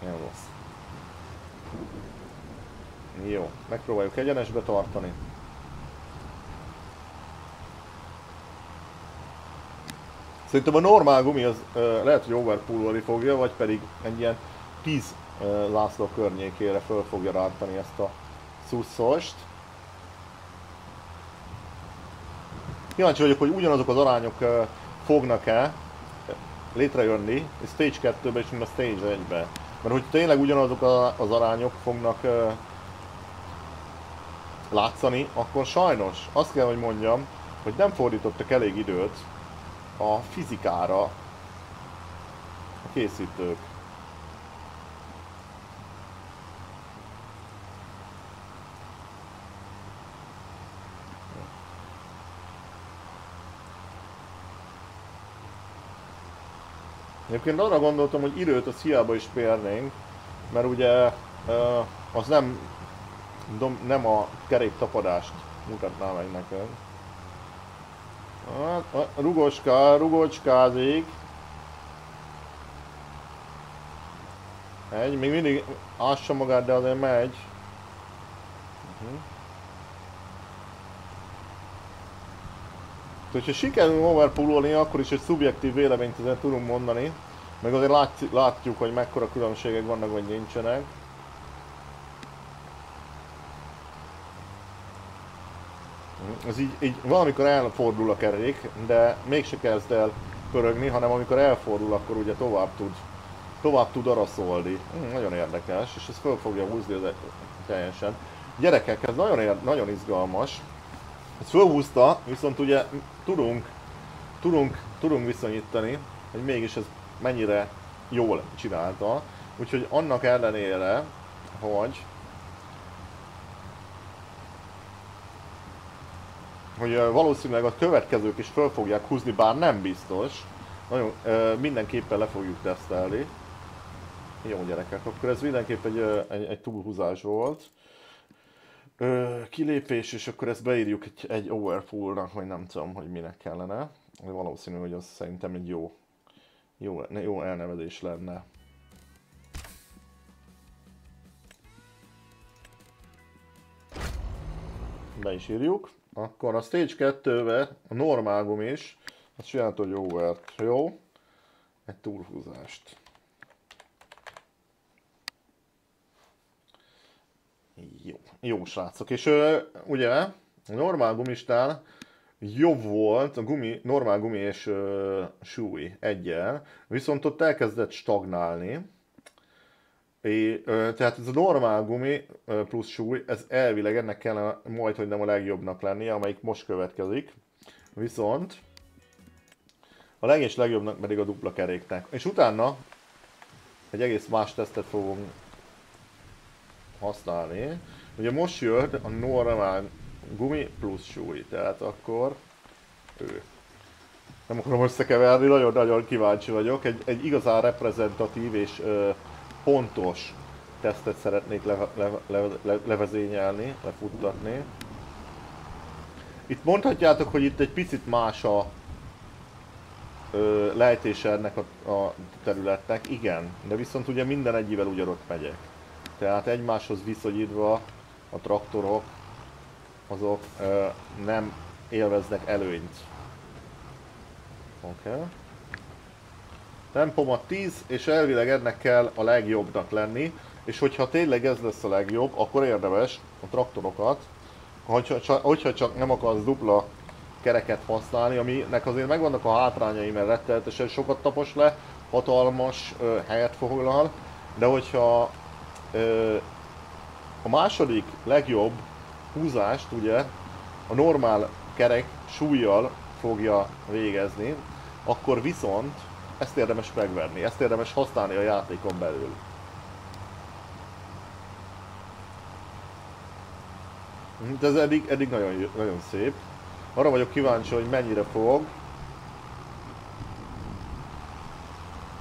[SPEAKER 1] Nem rossz. Jó, megpróbáljuk egyenesbe tartani. Szerintem a normál gumi az uh, lehet, hogy overpoololni fogja, vagy pedig egy ilyen 10 uh, László környékére föl fogja rántani ezt a szuszost. Kíváncsi vagyok, hogy ugyanazok az arányok uh, fognak-e létrejönni Stage 2-be és a Stage 1-be. Mert hogy tényleg ugyanazok a, az arányok fognak uh, látszani, akkor sajnos azt kell, hogy mondjam, hogy nem fordítottak elég időt a fizikára a készítők. Egyébként arra gondoltam, hogy időt a hiába is pérnénk, mert ugye az nem, nem a kerék tapadást mutatná meg Hát, rugoska, rugocskázik. Egy, még mindig ássa magát, de azért megy. Uh-huh. hogyha sikerül overpoololni, akkor is egy szubjektív véleményt azért tudunk mondani. Meg azért látjuk, hogy mekkora különbségek vannak, vagy nincsenek. Ez így, így valamikor elfordul a kerék, de mégse kezd el pörögni, hanem amikor elfordul, akkor ugye tovább tud, tovább tud araszolni. Hmm, nagyon érdekes, és ez föl fogja húzni az teljesen. Gyerekek, ez nagyon, nagyon izgalmas. Ez fölhúzta, viszont ugye tudunk, tudunk, tudunk viszonyítani, hogy mégis ez mennyire jól csinálta. Úgyhogy annak ellenére, hogy hogy valószínűleg a következők is föl fogják húzni, bár nem biztos. Nagyon, mindenképpen le fogjuk tesztelni. Jó gyerekek, akkor ez mindenképp egy, egy, egy túlhúzás volt. kilépés, és akkor ezt beírjuk egy, egy overfull-nak, nem tudom, hogy minek kellene. Valószínű, hogy az szerintem egy jó, jó, jó elnevezés lenne. Be is írjuk. Akkor a Stage 2-be a normál gumis, azt csinált, hogy overt, jó? Egy túlhúzást. Jó, jó srácok. És ö, ugye a normál gumistál jobb volt a gumi, normál gumi és súly egyel, viszont ott elkezdett stagnálni. É, tehát ez a normál gumi plusz súly, ez elvileg ennek kellene majd, hogy nem a legjobbnak lennie, amelyik most következik. Viszont a leg és legjobbnak pedig a dupla keréknek. És utána egy egész más tesztet fogunk használni. Ugye most jött a normál gumi plusz súly, tehát akkor ő. Nem akarom összekeverni, nagyon-nagyon kíváncsi vagyok. Egy, egy igazán reprezentatív és ö, pontos tesztet szeretnék le, le, le, le, levezényelni, lefuttatni. Itt mondhatjátok, hogy itt egy picit más a ö, lejtése ennek a, a területnek, igen, de viszont ugye minden egyivel ugyanott megyek. Tehát egymáshoz viszonyítva a traktorok azok ö, nem élveznek előnyt. Oké. Okay. Tempomat 10, és elvileg ennek kell a legjobbnak lenni, és hogyha tényleg ez lesz a legjobb, akkor érdemes a traktorokat, hogyha, hogyha csak nem akarsz dupla kereket használni, aminek azért megvannak a hátrányai, mert rettenetesen sokat tapos le, hatalmas ö, helyet foglal, de hogyha ö, a második legjobb húzást ugye a normál kerek súlyjal fogja végezni, akkor viszont ezt érdemes megverni, ezt érdemes használni a játékon belül. De ez eddig, eddig nagyon, nagyon szép. Arra vagyok kíváncsi, hogy mennyire fog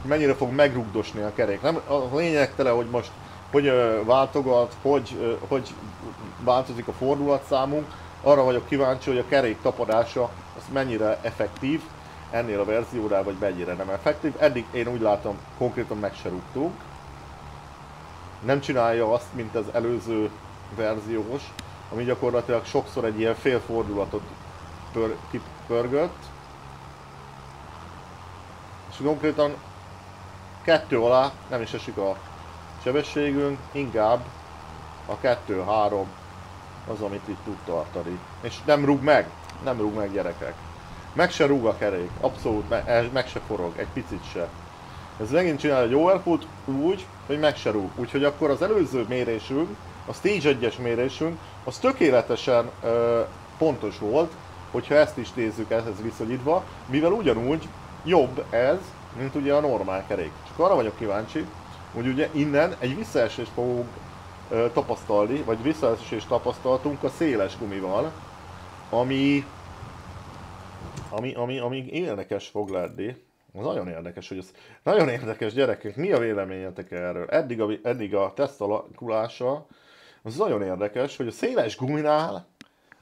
[SPEAKER 1] mennyire fog megrugdosni a kerék. Nem, a lényegtele, hogy most hogy váltogat, hogy, hogy változik a fordulatszámunk. Arra vagyok kíváncsi, hogy a kerék tapadása az mennyire effektív ennél a verziónál, vagy mennyire nem effektív. Eddig én úgy látom, konkrétan meg se rúgtunk. Nem csinálja azt, mint az előző verziós, ami gyakorlatilag sokszor egy ilyen félfordulatot pör, kipörgött. És konkrétan kettő alá nem is esik a sebességünk, inkább a kettő-három az, amit itt tud tartani. És nem rúg meg, nem rúg meg gyerekek. Meg se rúg a kerék, abszolút meg, meg se forog, egy picit se. Ez megint csinál egy overput úgy, hogy meg se rúg. Úgyhogy akkor az előző mérésünk, a Stage 1-es mérésünk, az tökéletesen ö, pontos volt, hogyha ezt is nézzük ehhez viszonyítva, mivel ugyanúgy jobb ez, mint ugye a normál kerék. Csak arra vagyok kíváncsi, hogy ugye innen egy visszaesést fogunk ö, tapasztalni, vagy visszaesést tapasztaltunk a széles gumival, ami, ami, ami, ami érdekes fog lenni. Az nagyon érdekes, hogy ez nagyon érdekes gyerekek, mi a véleményetek erről? Eddig a, eddig a teszt alakulása, az nagyon érdekes, hogy a széles guminál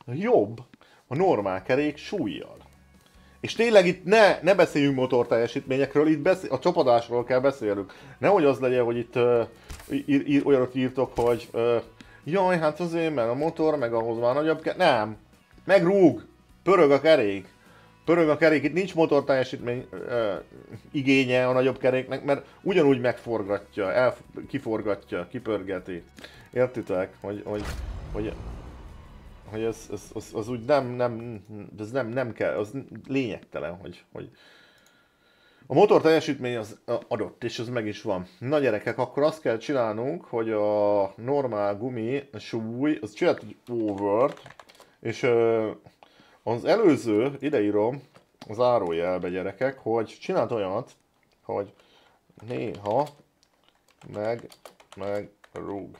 [SPEAKER 1] jobb a normál kerék súlyjal. És tényleg itt ne, ne beszéljünk motor teljesítményekről, itt beszél, a csapadásról kell beszélnünk. Nehogy az legyen, hogy itt uh, ír, ír, olyanot írtok, hogy uh, jaj, hát azért, mert a motor, meg ahhoz már nagyobb kell. Nem. Megrúg. Pörög a kerék. Pörög a kerék. Itt nincs motor teljesítmény uh, igénye a nagyobb keréknek, mert ugyanúgy megforgatja, el, kiforgatja, kipörgeti. Értitek? Hogy, hogy, hogy hogy az, az, az, az úgy nem, nem, ez nem, nem kell, az lényegtelen, hogy, hogy a motor teljesítmény az adott, és ez meg is van. Na gyerekek, akkor azt kell csinálnunk, hogy a normál gumi a súly, az csinált egy over és az előző, ideírom az árójelbe gyerekek, hogy csinált olyat, hogy néha meg, meg rúg.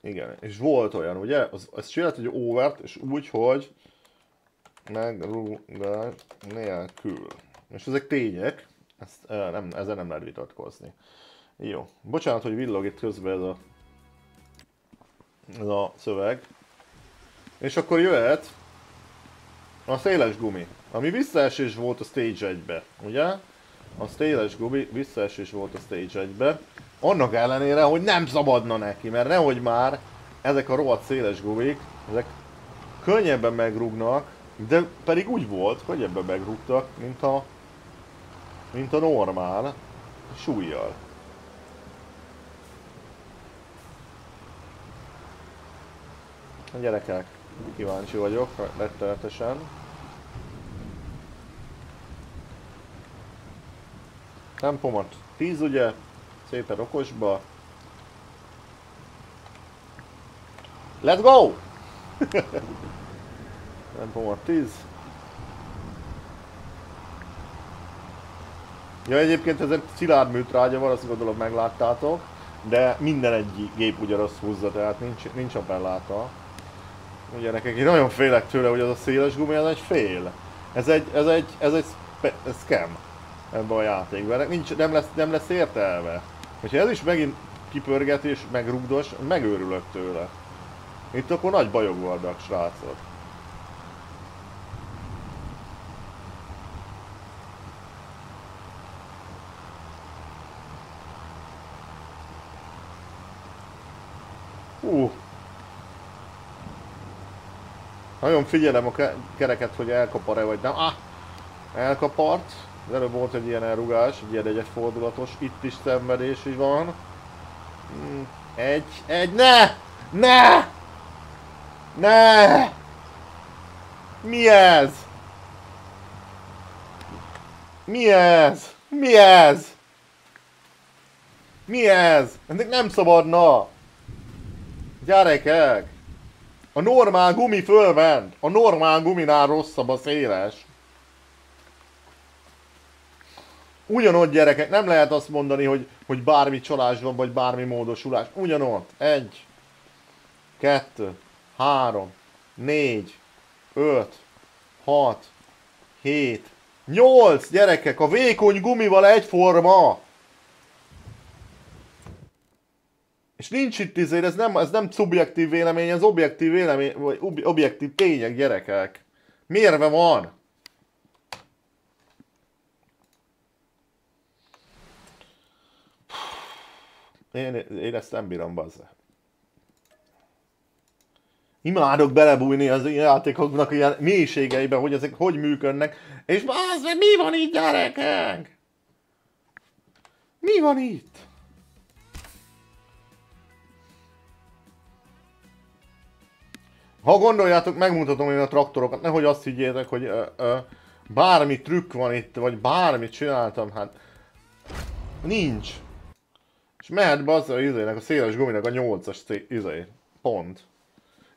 [SPEAKER 1] Igen, és volt olyan, ugye? Az, az csinált egy overt, és úgy, hogy megrúgás nélkül. És ezek tények, ezt, nem, ezzel nem lehet vitatkozni. Jó. Bocsánat, hogy villog itt közben ez a, ez a szöveg. És akkor jöhet a széles gumi, ami visszaesés volt a Stage 1-be, ugye? A széles gumi visszaesés volt a Stage 1-be. Annak ellenére, hogy nem szabadna neki, mert nehogy már ezek a rohadt széles gumik, ezek könnyebben megrúgnak, de pedig úgy volt, könnyebben megrúgtak, mint a, mint a normál súlyjal. A gyerekek, kíváncsi vagyok, rettenetesen. Tempomat 10 ugye, szépen okosba. Let's go! Tempomat 10. Ja, egyébként ez egy szilárd műtrágya van, azt gondolom megláttátok, de minden egy gép ugyanazt húzza, tehát nincs, nincs a belláta. Ugye nekek én nagyon félek tőle, hogy az a széles gumi, az egy fél. Ez egy, ez egy, ez egy ez scam ebben a játékban. Nincs, nem, lesz, nem lesz értelme. Hogyha ez is megint kipörgetés, meg rugdos, megőrülök tőle. Itt akkor nagy bajok vannak, srácok. Hú. Nagyon figyelem a kereket, hogy elkapar-e vagy nem. Ah! Elkapart. Az előbb volt egy ilyen elrugás, egy ilyen egy fordulatos. Itt is szenvedés is van. Hmm, egy, egy, ne! Ne! Ne! Mi ez? Mi ez? Mi ez? Mi ez? Ennek nem szabadna! Gyerekek! A normál gumi fölment! A normál guminál rosszabb a széles. Ugyanott gyerekek, nem lehet azt mondani, hogy, hogy bármi csalás van, vagy bármi módosulás. Ugyanott. Egy, kettő, három, négy, öt, hat, hét, nyolc gyerekek, a vékony gumival egyforma. És nincs itt izé, ez nem, ez nem szubjektív vélemény, ez objektív vélemény, vagy objektív tények, gyerekek. Mérve van. Én, én ezt nem bírom, bazza. Imádok belebújni az játékoknak ilyen mélységeibe, hogy ezek hogy működnek. És bazza, mi van itt, gyerekek? Mi van itt? Ha gondoljátok, megmutatom én a traktorokat, nehogy azt higgyétek, hogy ö, ö, bármi trükk van itt, vagy bármit csináltam, hát nincs. És mehet be az a izének, a széles guminak a 8-as izé, pont.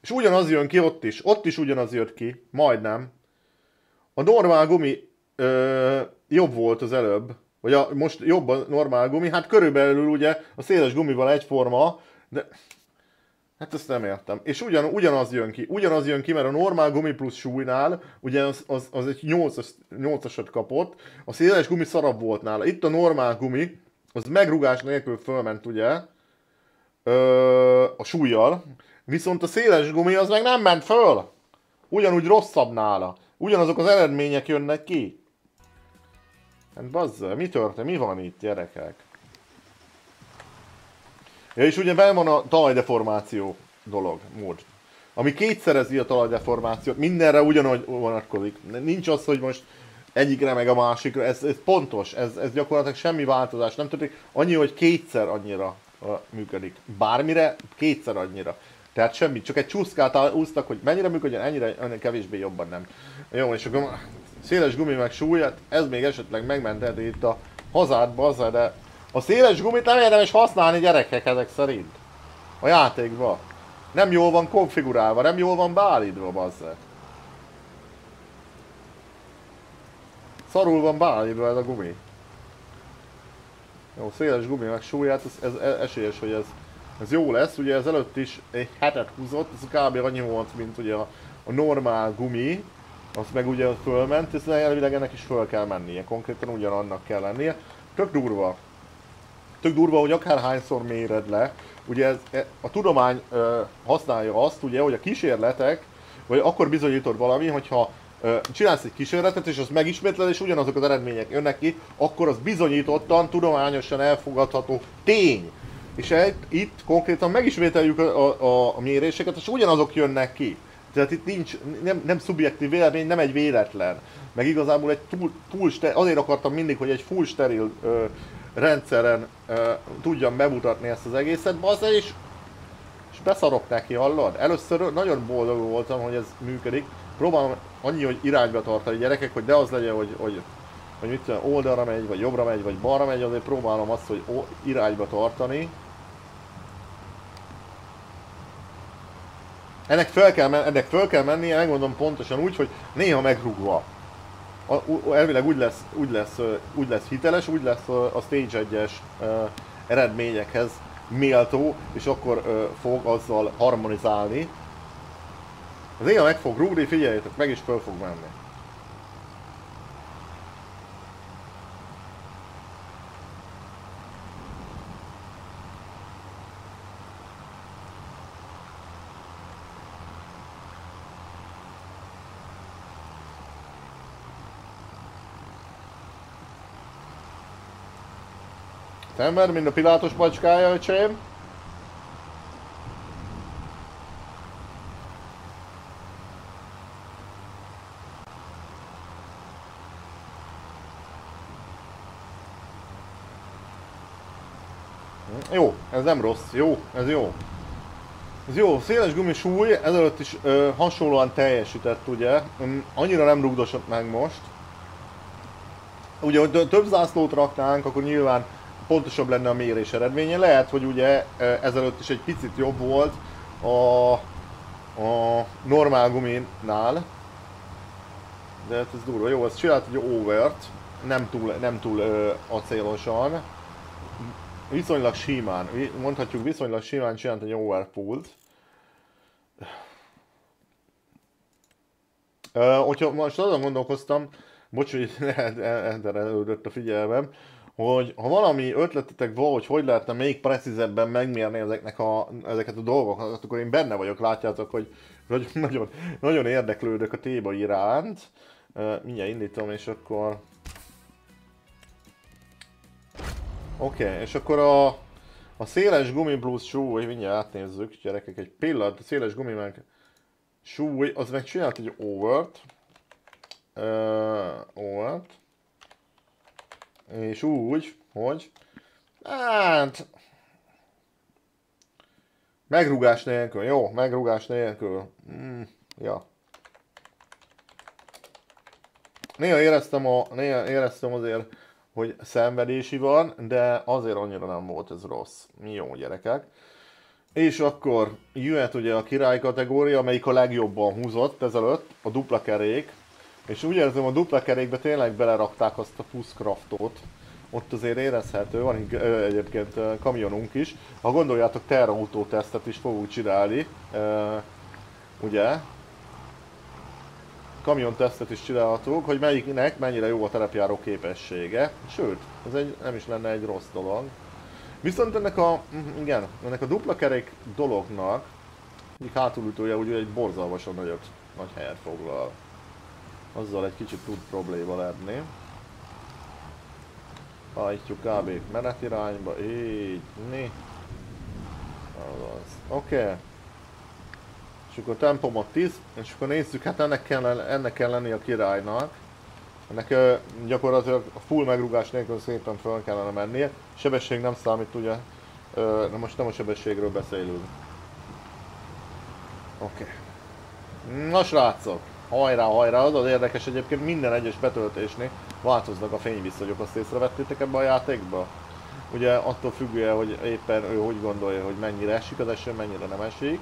[SPEAKER 1] És ugyanaz jön ki ott is, ott is ugyanaz jött ki, majdnem. A normál gumi ö, jobb volt az előbb, vagy a, most jobb a normál gumi, hát körülbelül ugye a széles gumival egyforma, de Hát ezt nem értem. És ugyan, ugyanaz jön ki, ugyanaz jön ki, mert a normál gumi plusz súlynál, ugye az, az, az egy 8-as, 8 kapott, a széles gumi szarabb volt nála. Itt a normál gumi, az megrugás nélkül fölment ugye, ö, a súlyjal, viszont a széles gumi az meg nem ment föl. Ugyanúgy rosszabb nála. Ugyanazok az eredmények jönnek ki. Hát bazza, mi történt? Mi van itt, gyerekek? Ja, és ugye benne van a talajdeformáció dolog, mód. Ami kétszerezi a talajdeformációt, mindenre ugyanúgy vonatkozik. Nincs az, hogy most egyikre meg a másikra, ez, ez pontos, ez, ez gyakorlatilag semmi változás nem történik, annyi, hogy kétszer annyira működik. Bármire kétszer annyira. Tehát semmi, csak egy csúszkát úsztak, hogy mennyire működjön, ennyire, ennyire kevésbé jobban nem. Jó, és akkor széles gumi meg súlyat, ez még esetleg megmenteti itt a hazádba, azzal, de a széles gumit nem érdemes használni gyerekek ezek szerint. A játékba. Nem jól van konfigurálva, nem jól van beállítva, bazze. Szarul van beállítva ez a gumi. Jó, széles gumi meg súlyát, ez, ez esélyes, hogy ez, ez jó lesz. Ugye ez előtt is egy hetet húzott, ez kb. annyi volt, mint ugye a, a normál gumi. Az meg ugye fölment, és elvileg ennek is föl kell mennie. Konkrétan ugyanannak kell lennie. Tök durva tök durva, hogy akárhányszor méred le, ugye ez, e, a tudomány ö, használja azt, ugye, hogy a kísérletek, vagy akkor bizonyítod valami, hogyha csinálsz egy kísérletet, és azt megismétled, és ugyanazok az eredmények jönnek ki, akkor az bizonyítottan, tudományosan elfogadható tény. És egy, itt konkrétan megismételjük a, a, a méréseket, és ugyanazok jönnek ki. Tehát itt nincs, nem, nem szubjektív vélemény, nem egy véletlen. Meg igazából egy túl, túl steril, azért akartam mindig, hogy egy full steril ö, rendszeren uh, tudjam bemutatni ezt az egészet, bazza, és, és beszarok neki, hallod? Először nagyon boldog voltam, hogy ez működik. Próbálom annyi, hogy irányba tartani gyerekek, hogy de az legyen, hogy, hogy, hogy mit tudom, oldalra megy, vagy jobbra megy, vagy balra megy, azért próbálom azt, hogy irányba tartani. Ennek fel kell, ennek fel kell mennie, megmondom pontosan úgy, hogy néha megrugva. elvileg úgy lesz, úgy, lesz, úgy lesz hiteles, úgy lesz a Stage 1-es eredményekhez méltó, és akkor ö, fog azzal harmonizálni. Az néha meg fog rúgni, figyeljetek, meg is föl fog menni. ember, mint a Pilátos macskája, öcsém. Jó, ez nem rossz, jó, ez jó. Ez jó, széles gumisúly, ezelőtt is ö, hasonlóan teljesített, ugye. Annyira nem rugdosott meg most. Ugye, hogy több zászlót raknánk, akkor nyilván pontosabb lenne a mérés eredménye. Lehet, hogy ugye ezelőtt is egy picit jobb volt a, a normál guminál. De hát ez durva. Jó, ez csinált egy overt, nem túl, nem túl ö, acélosan. Viszonylag simán, mondhatjuk viszonylag simán csinált egy overpult. Uh, hogyha most azon gondolkoztam, bocs, hogy elterelődött a figyelmem, hogy ha valami ötletetek van, hogy hogy lehetne még precízebben megmérni ezeknek a, ezeket a dolgokat, akkor én benne vagyok, látjátok, hogy, hogy nagyon, nagyon érdeklődök a téba iránt. Uh, mindjárt indítom, és akkor... Oké, okay, és akkor a, a széles gumi blues súly, mindjárt átnézzük, gyerekek, egy pillanat, a széles gumi meg súly, az meg csinált egy overt. Uh, overt. És úgy, hogy... Hát... Megrugás nélkül, jó, megrugás nélkül. Mm, ja. Néha éreztem, a, néha éreztem azért, hogy szenvedési van, de azért annyira nem volt ez rossz. Jó gyerekek. És akkor jöhet ugye a király kategória, amelyik a legjobban húzott ezelőtt, a dupla kerék. És úgy érzem, a dupla kerékbe tényleg belerakták azt a puszkraftot. Ott azért érezhető, van egyébként kamionunk is. Ha gondoljátok, terrautó tesztet is fogunk csinálni. Ugye? Kamion tesztet is csinálhatunk, hogy melyiknek mennyire jó a terepjáró képessége. Sőt, ez egy, nem is lenne egy rossz dolog. Viszont ennek a, igen, ennek a dupla kerék dolognak, egyik hátulütője ugye egy borzalmasan nagyot, nagy helyet foglal azzal egy kicsit tud probléma lenni. Hajtjuk kb. menetirányba, így, mi. Oké. Okay. És akkor tempomot 10, és akkor nézzük, hát ennek kell, ennek kell lenni a királynak. Ennek uh, gyakorlatilag a full megrugás nélkül szépen fel kellene mennie. Sebesség nem számít ugye, uh, na most nem a sebességről beszélünk. Oké. Okay. Na srácok, Hajrá, hajrá, az az érdekes egyébként minden egyes betöltésnél változnak a fényviszonyok, azt észrevettétek ebbe a játékba? Ugye attól függően, hogy éppen ő hogy gondolja, hogy mennyire esik az eső, mennyire nem esik.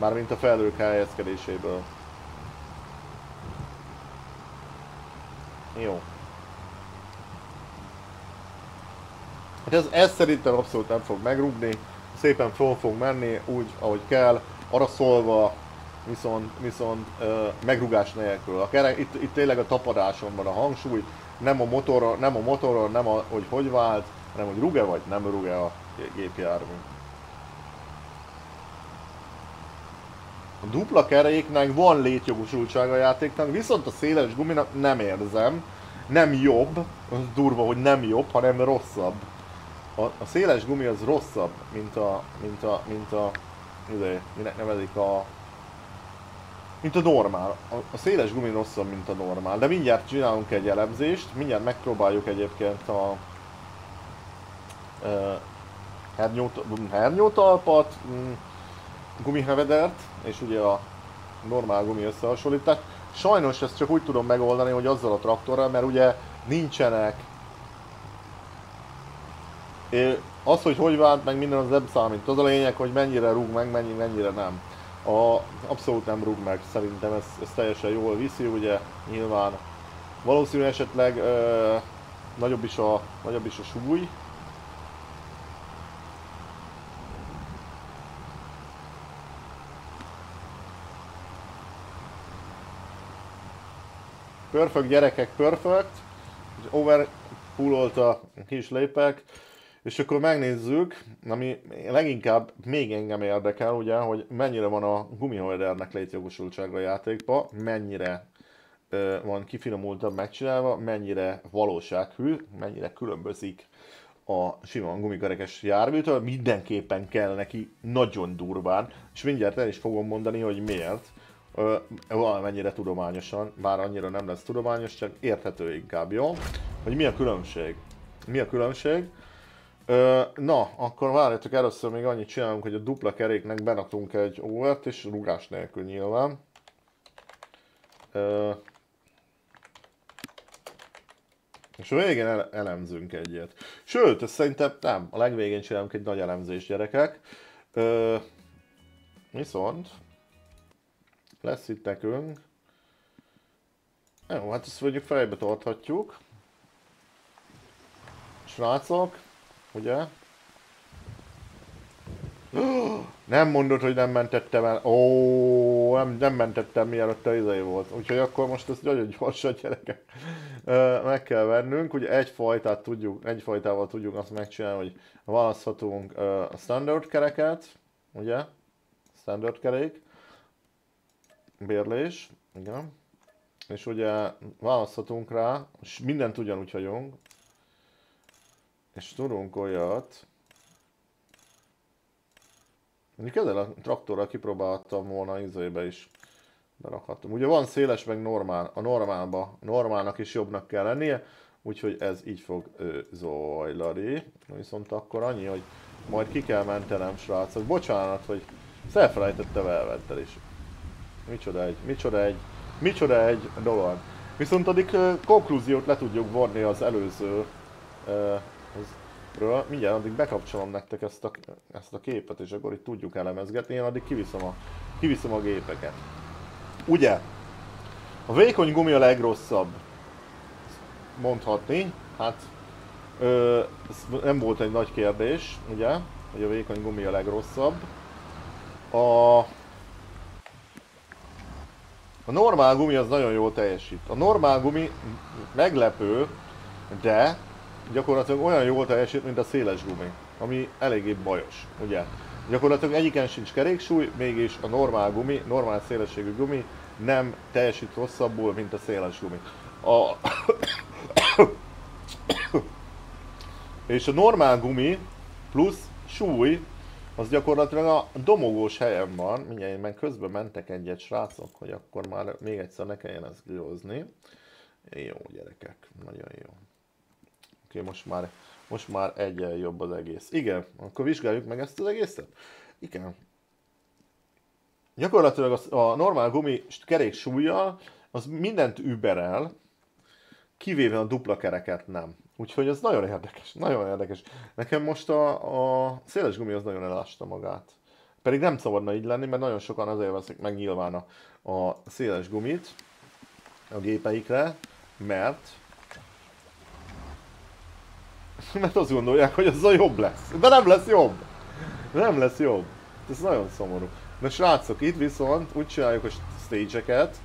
[SPEAKER 1] Mármint a felők helyezkedéséből. Jó. Hát ez, ez szerintem abszolút nem fog megrúgni. Szépen fel fog menni, úgy ahogy kell, arra szólva viszont, viszont ö, megrugás nélkül. A kerek, itt, itt tényleg a tapadáson van a hangsúly, nem a motorra, nem a motoron, nem a, hogy hogy vált, hanem hogy rug-e vagy nem rug-e a gépjármű. A dupla keréknek van létjogosultsága a játéknak, viszont a széles guminak nem érzem. Nem jobb, az durva, hogy nem jobb, hanem rosszabb. A, a széles gumi az rosszabb, mint a, mint a, mint a, ide, minek nevezik a mint a normál. A, a széles gumi rosszabb, mint a normál. De mindjárt csinálunk egy elemzést, mindjárt megpróbáljuk egyébként a uh, hernyótalpat. Gumihevedert, és ugye a normál gumi összehasonlítást. Sajnos ezt csak úgy tudom megoldani, hogy azzal a traktorral, mert ugye nincsenek az, hogy hogy vált meg minden, az nem számít. Az a lényeg, hogy mennyire rúg meg, mennyi, mennyire nem. A, abszolút nem rúg meg, szerintem ez, ez teljesen jól viszi, ugye nyilván valószínű esetleg ö, nagyobb, is a, nagyobb is a súly, Perfect gyerekek, perfect. Overpullolta, ki is lépek. És akkor megnézzük, ami leginkább még engem érdekel, ugye, hogy mennyire van a gumiholdernek létjogosultsága a játékba, mennyire ö, van kifinomultabb megcsinálva, mennyire valósághű, mennyire különbözik a sima gumikerekes járműtől, mindenképpen kell neki nagyon durván, és mindjárt el is fogom mondani, hogy miért. Ö, valamennyire tudományosan, bár annyira nem lesz tudományos, csak érthető inkább, jó? Hogy mi a különbség? Mi a különbség? Ö, na, akkor várjátok, először még annyit csinálunk, hogy a dupla keréknek benaktunk egy overt, és rugás nélkül nyilván. Ö, és végén ele elemzünk egyet. Sőt, ez szerintem nem, a legvégén csinálunk egy nagy elemzést, gyerekek. Ö, viszont lesz itt nekünk. Jó, hát ezt mondjuk fejbe tarthatjuk. Srácok, ugye? Nem mondod, hogy nem mentettem el. Ó, nem, nem mentettem mielőtt a izai volt. Úgyhogy akkor most ezt nagyon gyorsan gyerekek meg kell vennünk. Ugye egyfajtát tudjuk, egyfajtával tudjuk azt megcsinálni, hogy választhatunk a standard kereket, ugye? Standard kerék. Bérlés, igen. És ugye választhatunk rá, és mindent ugyanúgy hagyunk, és tudunk olyat, Mondjuk ezzel a traktorral kipróbáltam volna izébe is berakhatom. Ugye van széles meg normál, a normálba, normálnak is jobbnak kell lennie, úgyhogy ez így fog ö, zajlani. Viszont akkor annyi, hogy majd ki kell mentenem srácok. Bocsánat, hogy elfelejtettem elvettel is. Micsoda egy, micsoda egy, micsoda egy dolog. Viszont addig konklúziót le tudjuk vonni az előző ről. Mindjárt addig bekapcsolom nektek ezt a, ezt a képet, és akkor itt tudjuk elemezgetni. Én addig kiviszem a, kiviszem a gépeket. Ugye? A vékony gumi a legrosszabb. Mondhatni. Hát ö, ez nem volt egy nagy kérdés, ugye? Hogy a vékony gumi a legrosszabb. A, a normál gumi az nagyon jól teljesít. A normál gumi meglepő, de gyakorlatilag olyan jól teljesít, mint a széles gumi, ami eléggé bajos, ugye? Gyakorlatilag egyiken sincs keréksúly, mégis a normál gumi, normál szélességű gumi nem teljesít rosszabbul, mint a széles gumi. A... és a normál gumi plusz súly, az gyakorlatilag a domogós helyen van. Mindjárt én közben mentek egyet srácok, hogy akkor már még egyszer ne kelljen ezt gőzni. Jó gyerekek, nagyon jó. Oké, most már, most már egyen jobb az egész. Igen, akkor vizsgáljuk meg ezt az egészet. Igen. Gyakorlatilag a, a normál gumi kerék súlyjal az mindent überel, kivéve a dupla kereket nem. Úgyhogy ez nagyon érdekes, nagyon érdekes. Nekem most a, a széles gumi az nagyon elásta magát. Pedig nem szabadna így lenni, mert nagyon sokan azért veszik meg nyilván a, a széles gumit a gépeikre, mert mert azt gondolják, hogy az a jobb lesz. De nem lesz jobb. Nem lesz jobb. Ez nagyon szomorú. Na srácok, itt viszont úgy csináljuk a stage-eket,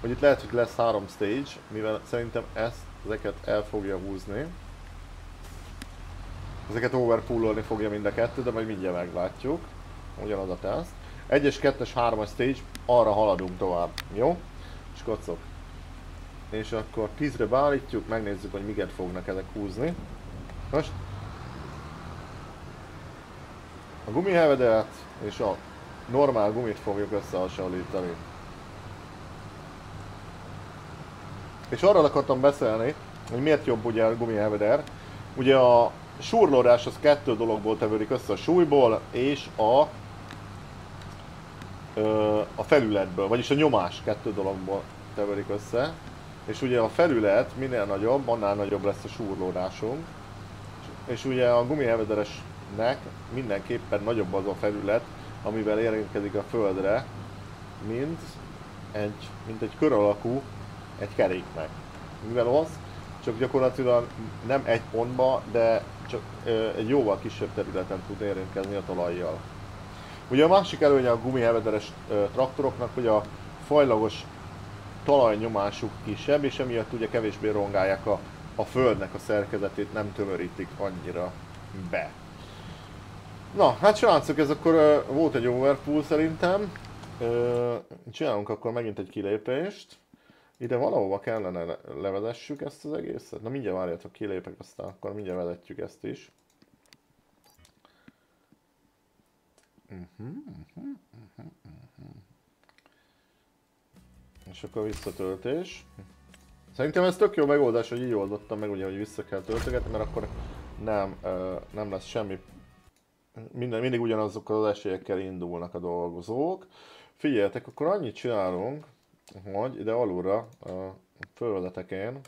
[SPEAKER 1] hogy itt lehet, hogy lesz három stage, mivel szerintem ezt, ezeket el fogja húzni. Ezeket overpullolni fogja mind a kettő, de majd mindjárt meglátjuk. Ugyanaz a teszt. 1-es, 2-es, 3-as stage, arra haladunk tovább. Jó? És kocok. És akkor 10-re beállítjuk, megnézzük, hogy miket fognak ezek húzni. Most a gumihevedet és a normál gumit fogjuk összehasonlítani. És arról akartam beszélni, hogy miért jobb ugye a gumiheveder. Ugye a súrlódás az kettő dologból tevődik össze a súlyból és a ö, a felületből, vagyis a nyomás kettő dologból keverik össze. És ugye a felület minél nagyobb, annál nagyobb lesz a súrlódásunk. És, ugye a gumihelvederesnek mindenképpen nagyobb az a felület, amivel érkezik a földre, mint egy, mint egy kör alakú egy keréknek. Mivel az, csak gyakorlatilag nem egy pontba, de csak egy jóval kisebb területen tud érintkezni a talajjal. Ugye a másik előnye a gumihelvederes traktoroknak, hogy a fajlagos talajnyomásuk kisebb, és emiatt ugye kevésbé rongálják a, a földnek a szerkezetét, nem tömörítik annyira be. Na, hát srácok, ez akkor uh, volt egy overpool szerintem. Uh, csinálunk akkor megint egy kilépést. Ide valahova kellene le levezessük ezt az egészet. Na mindjárt várjátok, kilépek, aztán akkor mindjárt vezetjük ezt is. Uh-huh, uh-huh, uh-huh, uh-huh. És akkor visszatöltés. Szerintem ez tök jó megoldás, hogy így oldottam meg ugye, hogy vissza kell töltögetni, mert akkor nem, nem lesz semmi minden, mindig ugyanazokkal az esélyekkel indulnak a dolgozók. Figyeljetek, akkor annyit csinálunk, hogy ide alulra a fölvezetekén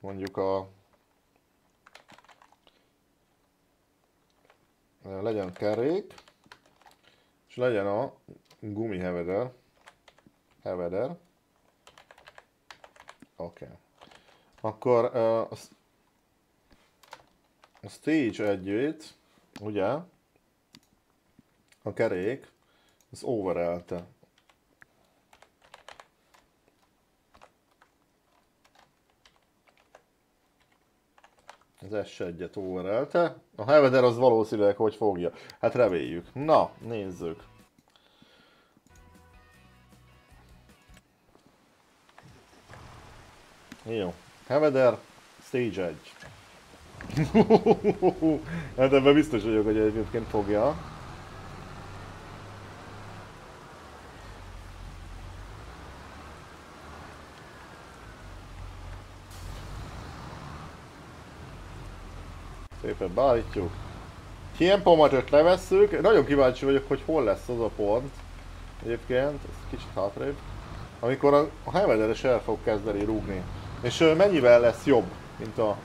[SPEAKER 1] mondjuk a legyen kerék, és legyen a gumi heveder. Heveder. Oké. Okay. Akkor a stage együtt, ugye, a kerék, az overelte. Az S1-et overelte. A Helveder az valószínűleg hogy fogja. Hát reméljük. Na, nézzük. Jó. Helveder, Stage 1. hát ebben biztos vagyok, hogy egyébként fogja. Szépen beállítjuk. Tiempomatot levesszük. Nagyon kíváncsi vagyok, hogy hol lesz az a pont. Egyébként, ez kicsit hátrébb. Amikor a, a Helvederes el fog kezdeni rúgni. És mennyivel lesz jobb, mint a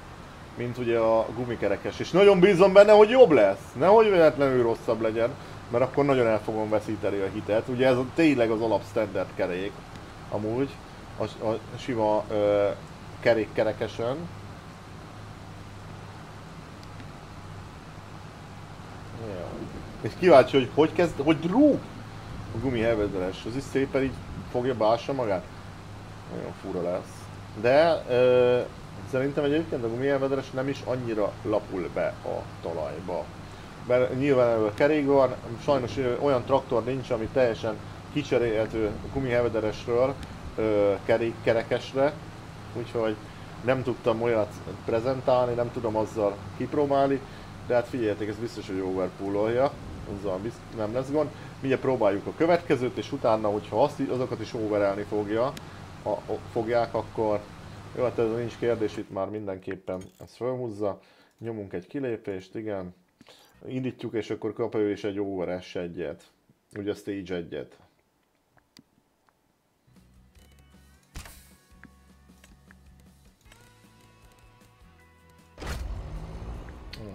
[SPEAKER 1] mint ugye a gumikerekes. És nagyon bízom benne, hogy jobb lesz. Nehogy véletlenül rosszabb legyen, mert akkor nagyon el fogom veszíteni a hitet. Ugye ez a, tényleg az alap standard kerék, amúgy, a, a sima ö, kerékkerekesen. És kíváncsi, hogy hogy kezd, hogy rúg a gumi hevezeles. Az is szépen így fogja beássa magát. Nagyon fura lesz. De ö, szerintem egyébként a gumielvederes nem is annyira lapul be a talajba. Mert nyilván a kerék van, sajnos olyan traktor nincs, ami teljesen kicserélhető gumihelvederesről kerékkerekesre, úgyhogy nem tudtam olyat prezentálni, nem tudom azzal kipróbálni, de hát figyeljetek, ez biztos, hogy overpoololja, azzal nem lesz gond. Mindjárt próbáljuk a következőt, és utána, hogyha azt, azokat is overelni fogja, a, a, fogják, akkor jó, hát ez nincs kérdés, itt már mindenképpen ez felhúzza. Nyomunk egy kilépést, igen. Indítjuk, és akkor kap ő is egy over S egyet. Ugye stage egyet.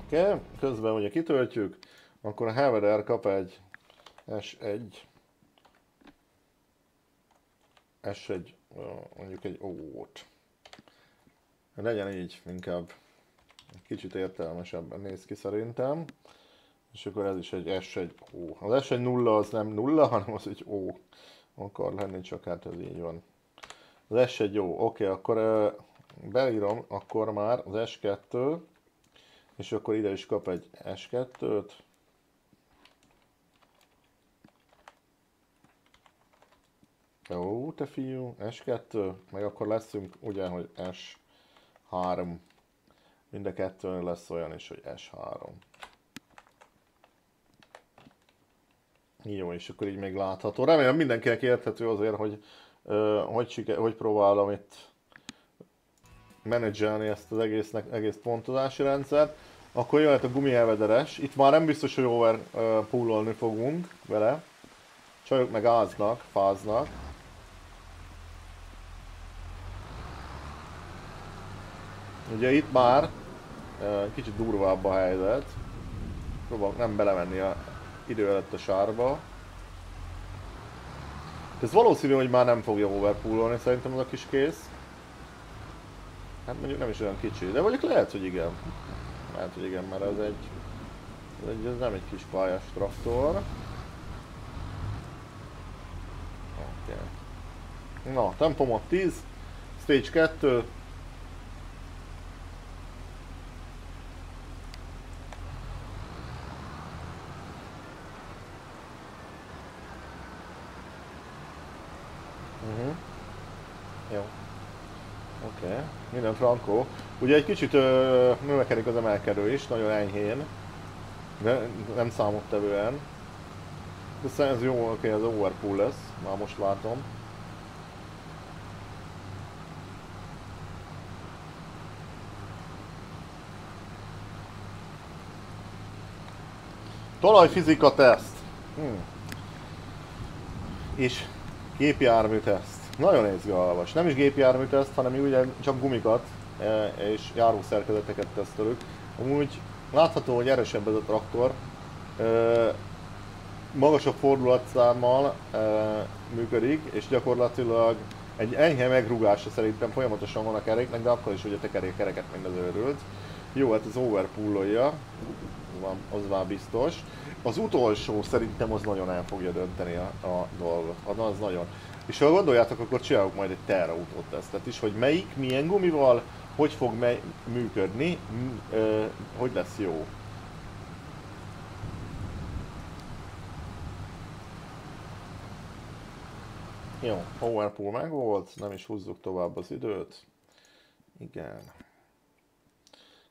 [SPEAKER 1] Oké, okay. közben ugye kitöltjük, akkor a Helveder kap egy S1 S1 mondjuk egy ót. Legyen így, inkább kicsit értelmesebben néz ki szerintem. És akkor ez is egy S1 O. Az S1 nulla az nem nulla, hanem az egy O akar lenni, csak hát ez így van. Az S1 O. Oké, okay, akkor beírom akkor már az S2, és akkor ide is kap egy S2-t. Jó, te fiú, S2, meg akkor leszünk ugye, hogy S 3. Mind a kettőn lesz olyan is, hogy S3. Jó, és akkor így még látható. Remélem mindenkinek érthető azért, hogy uh, hogy, siker, hogy próbálom itt menedzselni ezt az egésznek, egész pontozási rendszert. Akkor jöhet a gumielvederes. Itt már nem biztos, hogy over uh, fogunk vele. Csajok meg áznak, fáznak. Ugye itt már kicsit durvább a helyzet. Próbálok nem belemenni a idő előtt a sárba. Ez valószínű, hogy már nem fogja overpoololni szerintem az a kis kész. Hát mondjuk nem is olyan kicsi, de mondjuk lehet, hogy igen. Lehet, hogy igen, mert ez egy... Ez, egy, ez nem egy kis pályás traktor. Oké. Okay. Na, tempomot 10, stage 2, minden frankó. Ugye egy kicsit ö, növekedik az emelkedő is, nagyon enyhén, de nem számottevően. De ez jó, oké, az overpool lesz, már most látom. Talajfizika teszt. Hmm. És gépjármű teszt. Nagyon izgalmas. Nem is gépjármű teszt, hanem ugye csak gumikat e, és járószerkezeteket tesztelünk. Amúgy látható, hogy erősebb ez a traktor. E, magasabb fordulatszámmal e, működik, és gyakorlatilag egy enyhe megrúgása szerintem folyamatosan van a keréknek, de akkor is ugye a kereket, mint az őrült. Jó, hát az overpullolja, az már biztos. Az utolsó szerintem az nagyon el fogja dönteni a, a dolgot. Az nagyon. És ha gondoljátok, akkor csinálok majd egy terrautó tesztet is, hogy melyik, milyen gumival, hogy fog működni, hogy lesz jó. Jó, Powerpool meg volt, nem is húzzuk tovább az időt. Igen.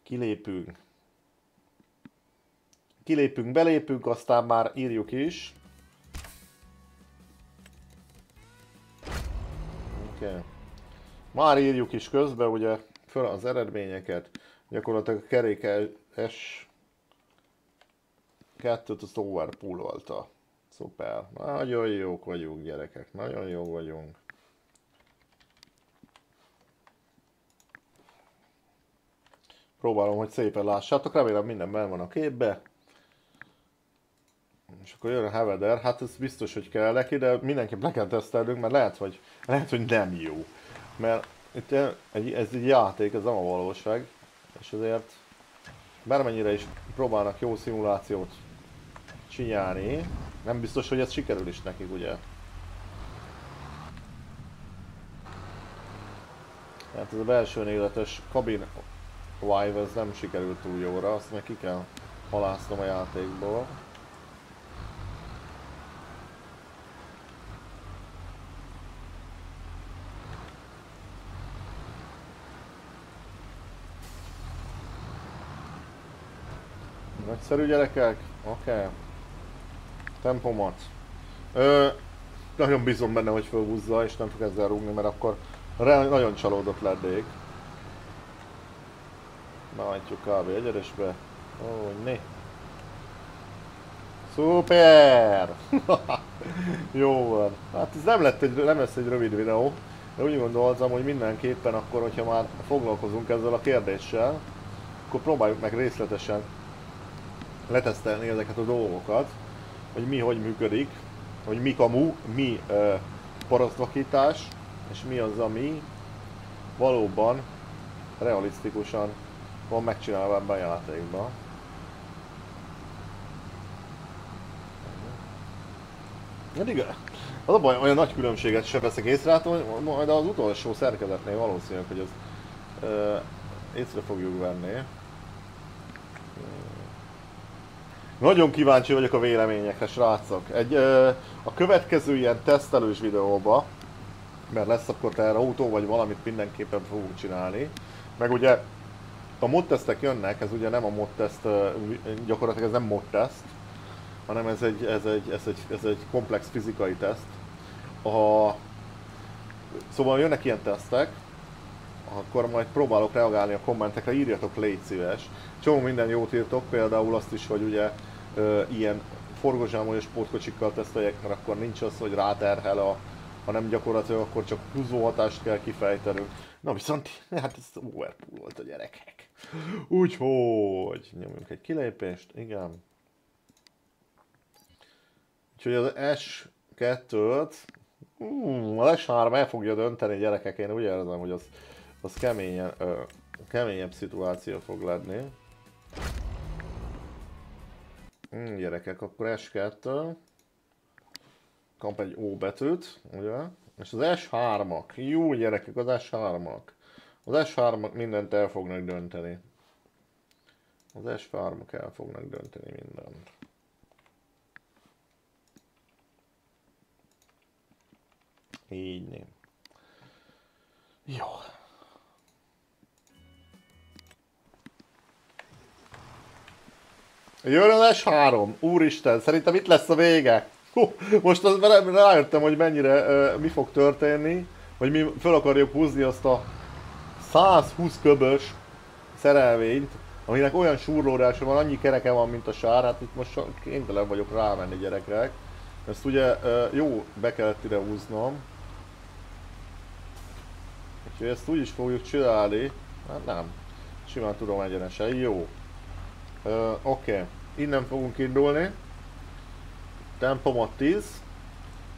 [SPEAKER 1] Kilépünk. Kilépünk, belépünk, aztán már írjuk is. Okay. Már írjuk is közben, ugye, föl az eredményeket. Gyakorlatilag a kerékes kettőt az overpoololta. Szuper. Nagyon jók vagyunk gyerekek, nagyon jó vagyunk. Próbálom, hogy szépen lássátok, remélem minden ben van a képbe. És akkor jön a Heveder, hát ez biztos, hogy kell neki, de mindenképp le kell tesztelnünk, mert lehet, hogy, lehet, hogy nem jó. Mert itt egy, ez egy játék, ez nem a valóság, és azért bármennyire is próbálnak jó szimulációt csinálni, nem biztos, hogy ez sikerül is nekik, ugye? Tehát ez a belső nézetes kabin Vive, ez nem sikerült túl jóra, azt meg ki kell halásznom a játékból. Nagyszerű gyerekek? Oké. Okay. Tempomat. Ö, nagyon bízom benne, hogy fölhúzza, és nem fog ezzel rúgni, mert akkor nagyon csalódott lennék. Beállítjuk kb. egyenesbe. Ó, né. Szuper! Jó van. Hát ez nem, lett egy, nem lesz egy rövid videó, de úgy gondoltam, hogy mindenképpen akkor, hogyha már foglalkozunk ezzel a kérdéssel, akkor próbáljuk meg részletesen letesztelni ezeket a dolgokat, hogy mi hogy működik, hogy mi kamu, mi uh, parasztvakítás, és mi az, ami valóban realisztikusan van megcsinálva ebben a játékban. Eddig az a baj, olyan nagy különbséget sem veszek észre, hát majd az utolsó szerkezetnél valószínűleg, hogy uh, észre fogjuk venni. Nagyon kíváncsi vagyok a véleményekre, srácok. Egy, ö, a következő ilyen tesztelős videóba, mert lesz akkor erre autó, vagy valamit mindenképpen fogunk csinálni. Meg ugye a mod tesztek jönnek, ez ugye nem a mod teszt, gyakorlatilag ez nem mod teszt, hanem ez egy, ez egy, ez egy, ez egy komplex fizikai teszt. A, szóval jönnek ilyen tesztek, akkor majd próbálok reagálni a kommentekre, írjatok légy szíves. Csomó minden jót írtok, például azt is, hogy ugye ö, ilyen forgózsámolja sportkocsikkal teszteljek, mert akkor nincs az, hogy ráterhel a, hanem gyakorlatilag akkor csak húzó hatást kell kifejtenünk. Na viszont, hát ez overpool volt a gyerekek. Úgyhogy nyomjunk egy kilépést, igen. Úgyhogy az S2-t, uh, a S3 el fogja dönteni gyerekek, én úgy érzem, hogy az, az keményen, ö, keményebb szituáció fog lenni. Hmm, gyerekek, akkor S2 kap egy O betűt, ugye? És az S3-ak, jó gyerekek, az S3-ak. Az S3-ak mindent el fognak dönteni. Az S3-ak el fognak dönteni mindent. Így. Jó. Az S3. Úristen, szerintem itt lesz a vége. Hú, most az, rájöttem, hogy mennyire, uh, mi fog történni, hogy mi fel akarjuk húzni azt a 120 köbös szerelvényt, aminek olyan súrlódása van, annyi kereke van, mint a sár, hát itt most kénytelen vagyok rávenni gyerekek. Ezt ugye uh, jó be kellett ide húznom. Úgyhogy ezt úgy is fogjuk csinálni. Hát nem. Simán tudom egyenesen. Jó. Uh, Oké. Okay. Innen fogunk indulni. Tempomat 10.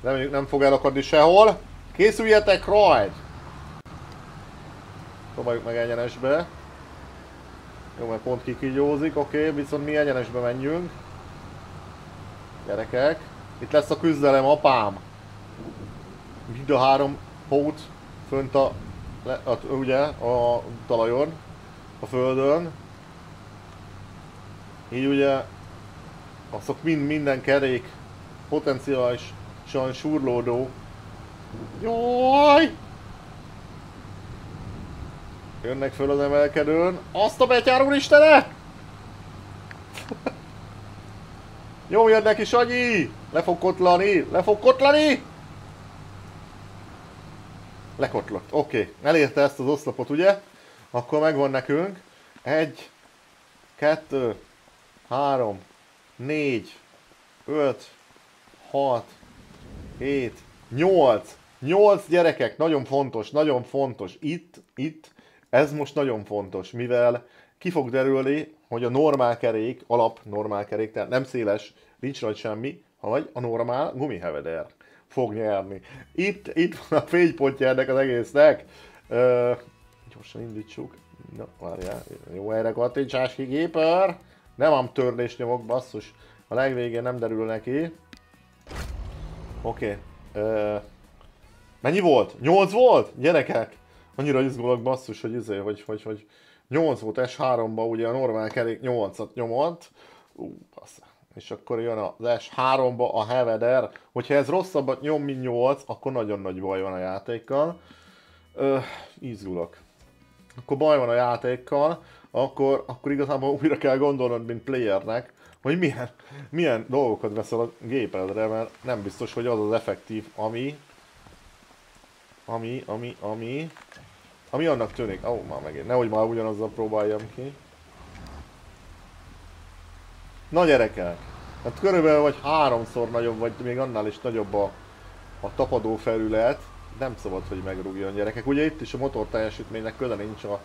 [SPEAKER 1] Reméljük nem fog elakadni sehol. Készüljetek rajt! Próbáljuk meg egyenesbe. Jó, mert pont kikígyózik, oké, okay, viszont mi egyenesbe menjünk. Gyerekek. Itt lesz a küzdelem, apám. Mind a három pót fönt a, le, a, ugye, a talajon, a földön. Így ugye, azok mind minden kerék potenciálisan surlódó. Jaj! Jönnek föl az emelkedőn. Azt a betyár úristene! Nyomjad neki, Sanyi! Le fog kotlani! Le fog kotlani! Lekotlott. Oké. Okay. Elérte ezt az oszlopot, ugye? Akkor megvan nekünk. Egy, kettő, három, négy, öt, 6, 7, 8. 8 gyerekek, nagyon fontos, nagyon fontos. Itt, itt, ez most nagyon fontos, mivel ki fog derülni, hogy a normál kerék, alap normál kerék, tehát nem széles, nincs rajta semmi, vagy a normál gumiheveder fog nyerni. Itt, itt van a fénypontja ennek az egésznek. Ö, gyorsan indítsuk. Na, várjál, jó erre kattintsás ki, géper. Nem ám törlés nyomok, basszus. A legvégén nem derül neki. Oké. Okay. mennyi volt? 8 volt? Gyerekek! Annyira izgulok basszus, hogy izé, hogy, hogy, hogy 8 volt S3-ba, ugye a normál kerék 8-at nyomott. Ú, bassz. És akkor jön az S3-ba a Heveder. Hogyha ez rosszabbat nyom, mint 8, akkor nagyon nagy baj van a játékkal. Ö, izgulok. Akkor baj van a játékkal, akkor, akkor igazából újra kell gondolnod, mint playernek, hogy milyen, milyen dolgokat veszel a gépedre, mert nem biztos, hogy az az effektív, ami, ami, ami, ami, ami annak tűnik. Ó, oh, már megint, nehogy már ugyanazzal próbáljam ki. Na gyerekek, hát körülbelül vagy háromszor nagyobb, vagy még annál is nagyobb a, a tapadó felület. Nem szabad, hogy megrúgjon gyerekek. Ugye itt is a motor teljesítménynek köze nincs a,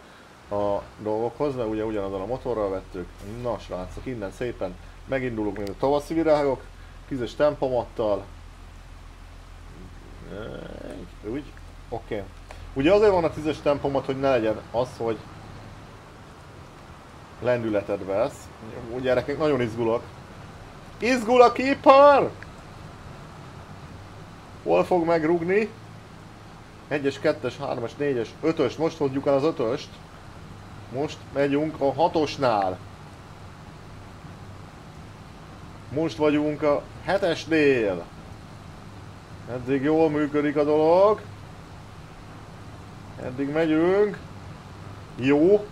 [SPEAKER 1] a dolgokhoz, mert ugye ugyanazon a motorral vettük. Na srácok, innen szépen megindulunk mint a tavaszi virágok, tízes tempomattal. Úgy, oké. Okay. Ugye azért van a tízes tempomat, hogy ne legyen az, hogy lendületed vesz. Ugye gyerekek, nagyon izgulok. Izgul a keeper! Hol fog megrugni? 1-es, 2-es, 3-as, 4-es, 5-ös, most hodjuk el az 5-öst. Most megyünk a 6-osnál. Most vagyunk a hetesnél. Eddig jól működik a dolog. Eddig megyünk. Jó.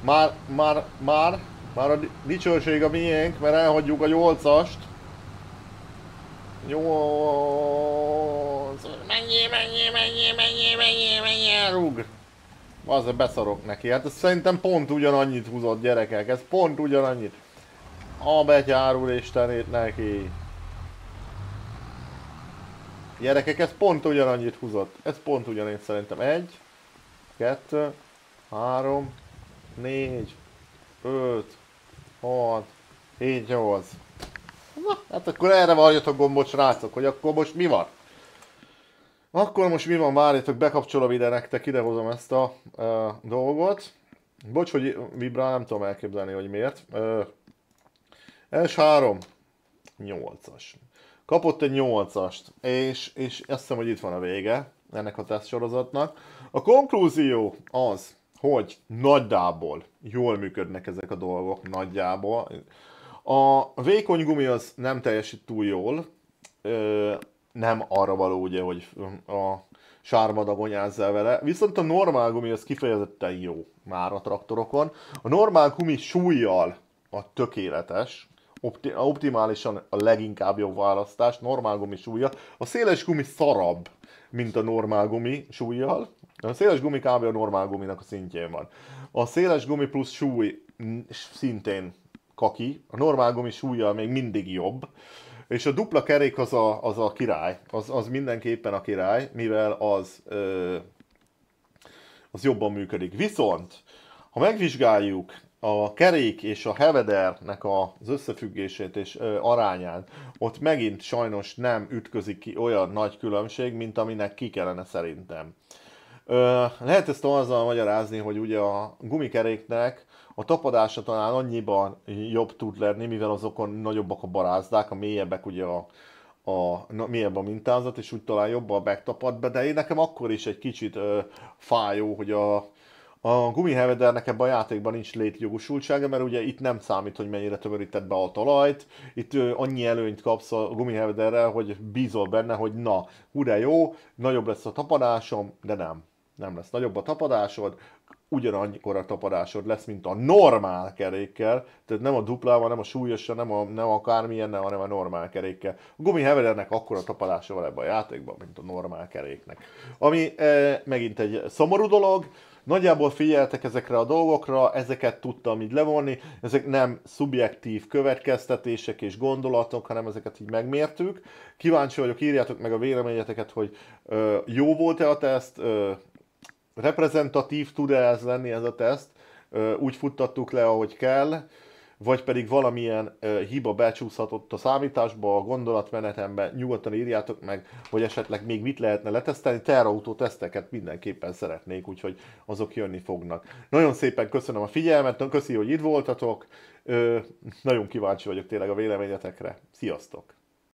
[SPEAKER 1] Már, már, már, már a dicsőség a miénk, mert elhagyjuk a nyolcast. Nyolc... Mennyi, mennyi, mennyi, mennyi, mennyi, mennyi, rúg az Azért beszarok neki. Hát ez szerintem pont ugyanannyit húzott gyerekek. Ez pont ugyanannyit. A betyárul istenét neki. Gyerekek, ez pont ugyanannyit húzott. Ez pont ugyanannyit szerintem. Egy, kettő, három, négy, öt, hat, hét, nyolc. Na, hát akkor erre varjatok gombot, srácok, hogy akkor most mi van? Akkor most mi van, várjatok, bekapcsolom ide nektek, idehozom ezt a uh, dolgot. Bocs, hogy vibrál, nem tudom elképzelni, hogy miért. Uh, S3, 8-as. Kapott egy 8-ast, és, és azt hiszem, hogy itt van a vége ennek a teszt sorozatnak. A konklúzió az, hogy nagyjából jól működnek ezek a dolgok, nagyjából. A vékony gumi az nem teljesít túl jól, nem arra való ugye, hogy a sármadag el vele, viszont a normál gumi az kifejezetten jó már a traktorokon. A normál gumi súlyjal a tökéletes, opti- optimálisan a leginkább jobb választás, normál gumi súlya. A széles gumi szarabb, mint a normál gumi súlyjal. A széles gumi kb. a normál guminak a szintjén van. A széles gumi plusz súly szintén kaki, a normál gumi súlyjal még mindig jobb. És a dupla kerék az a, az a király, az, az mindenképpen a király, mivel az, ö, az jobban működik. Viszont, ha megvizsgáljuk a kerék és a hevedernek az összefüggését és ö, arányát, ott megint sajnos nem ütközik ki olyan nagy különbség, mint aminek ki kellene szerintem. Ö, lehet ezt azzal magyarázni, hogy ugye a gumikeréknek a tapadása talán annyiban jobb tud lenni, mivel azokon nagyobbak a barázdák, a mélyebbek ugye a, a, na, mélyebb a mintázat, és úgy talán jobban megtapad be, de én nekem akkor is egy kicsit ö, fájó, hogy a, a gumihevedernek ebben a játékban nincs létjogosultsága, mert ugye itt nem számít, hogy mennyire tömörített be a talajt, itt ö, annyi előnyt kapsz a gumihevederrel, hogy bízol benne, hogy na, hurra jó, nagyobb lesz a tapadásom, de nem. Nem lesz nagyobb a tapadásod, ugyanannyikor a tapadásod lesz, mint a normál kerékkel, tehát nem a duplával, nem a súlyosan, nem a, nem akármilyen, hanem a normál kerékkel. A gumi Hevedernek akkora tapadása van ebben a játékban, mint a normál keréknek. Ami e, megint egy szomorú dolog, Nagyjából figyeltek ezekre a dolgokra, ezeket tudtam így levonni, ezek nem szubjektív következtetések és gondolatok, hanem ezeket így megmértük. Kíváncsi vagyok, írjátok meg a véleményeteket, hogy ö, jó volt-e a teszt, ö, reprezentatív tud-e ez lenni ez a teszt, úgy futtattuk le, ahogy kell, vagy pedig valamilyen hiba becsúszhatott a számításba, a gondolatmenetembe, nyugodtan írjátok meg, hogy esetleg még mit lehetne letesztelni. Terrautó teszteket mindenképpen szeretnék, úgyhogy azok jönni fognak. Nagyon szépen köszönöm a figyelmet, köszi, hogy itt voltatok. Nagyon kíváncsi vagyok tényleg a véleményetekre. Sziasztok!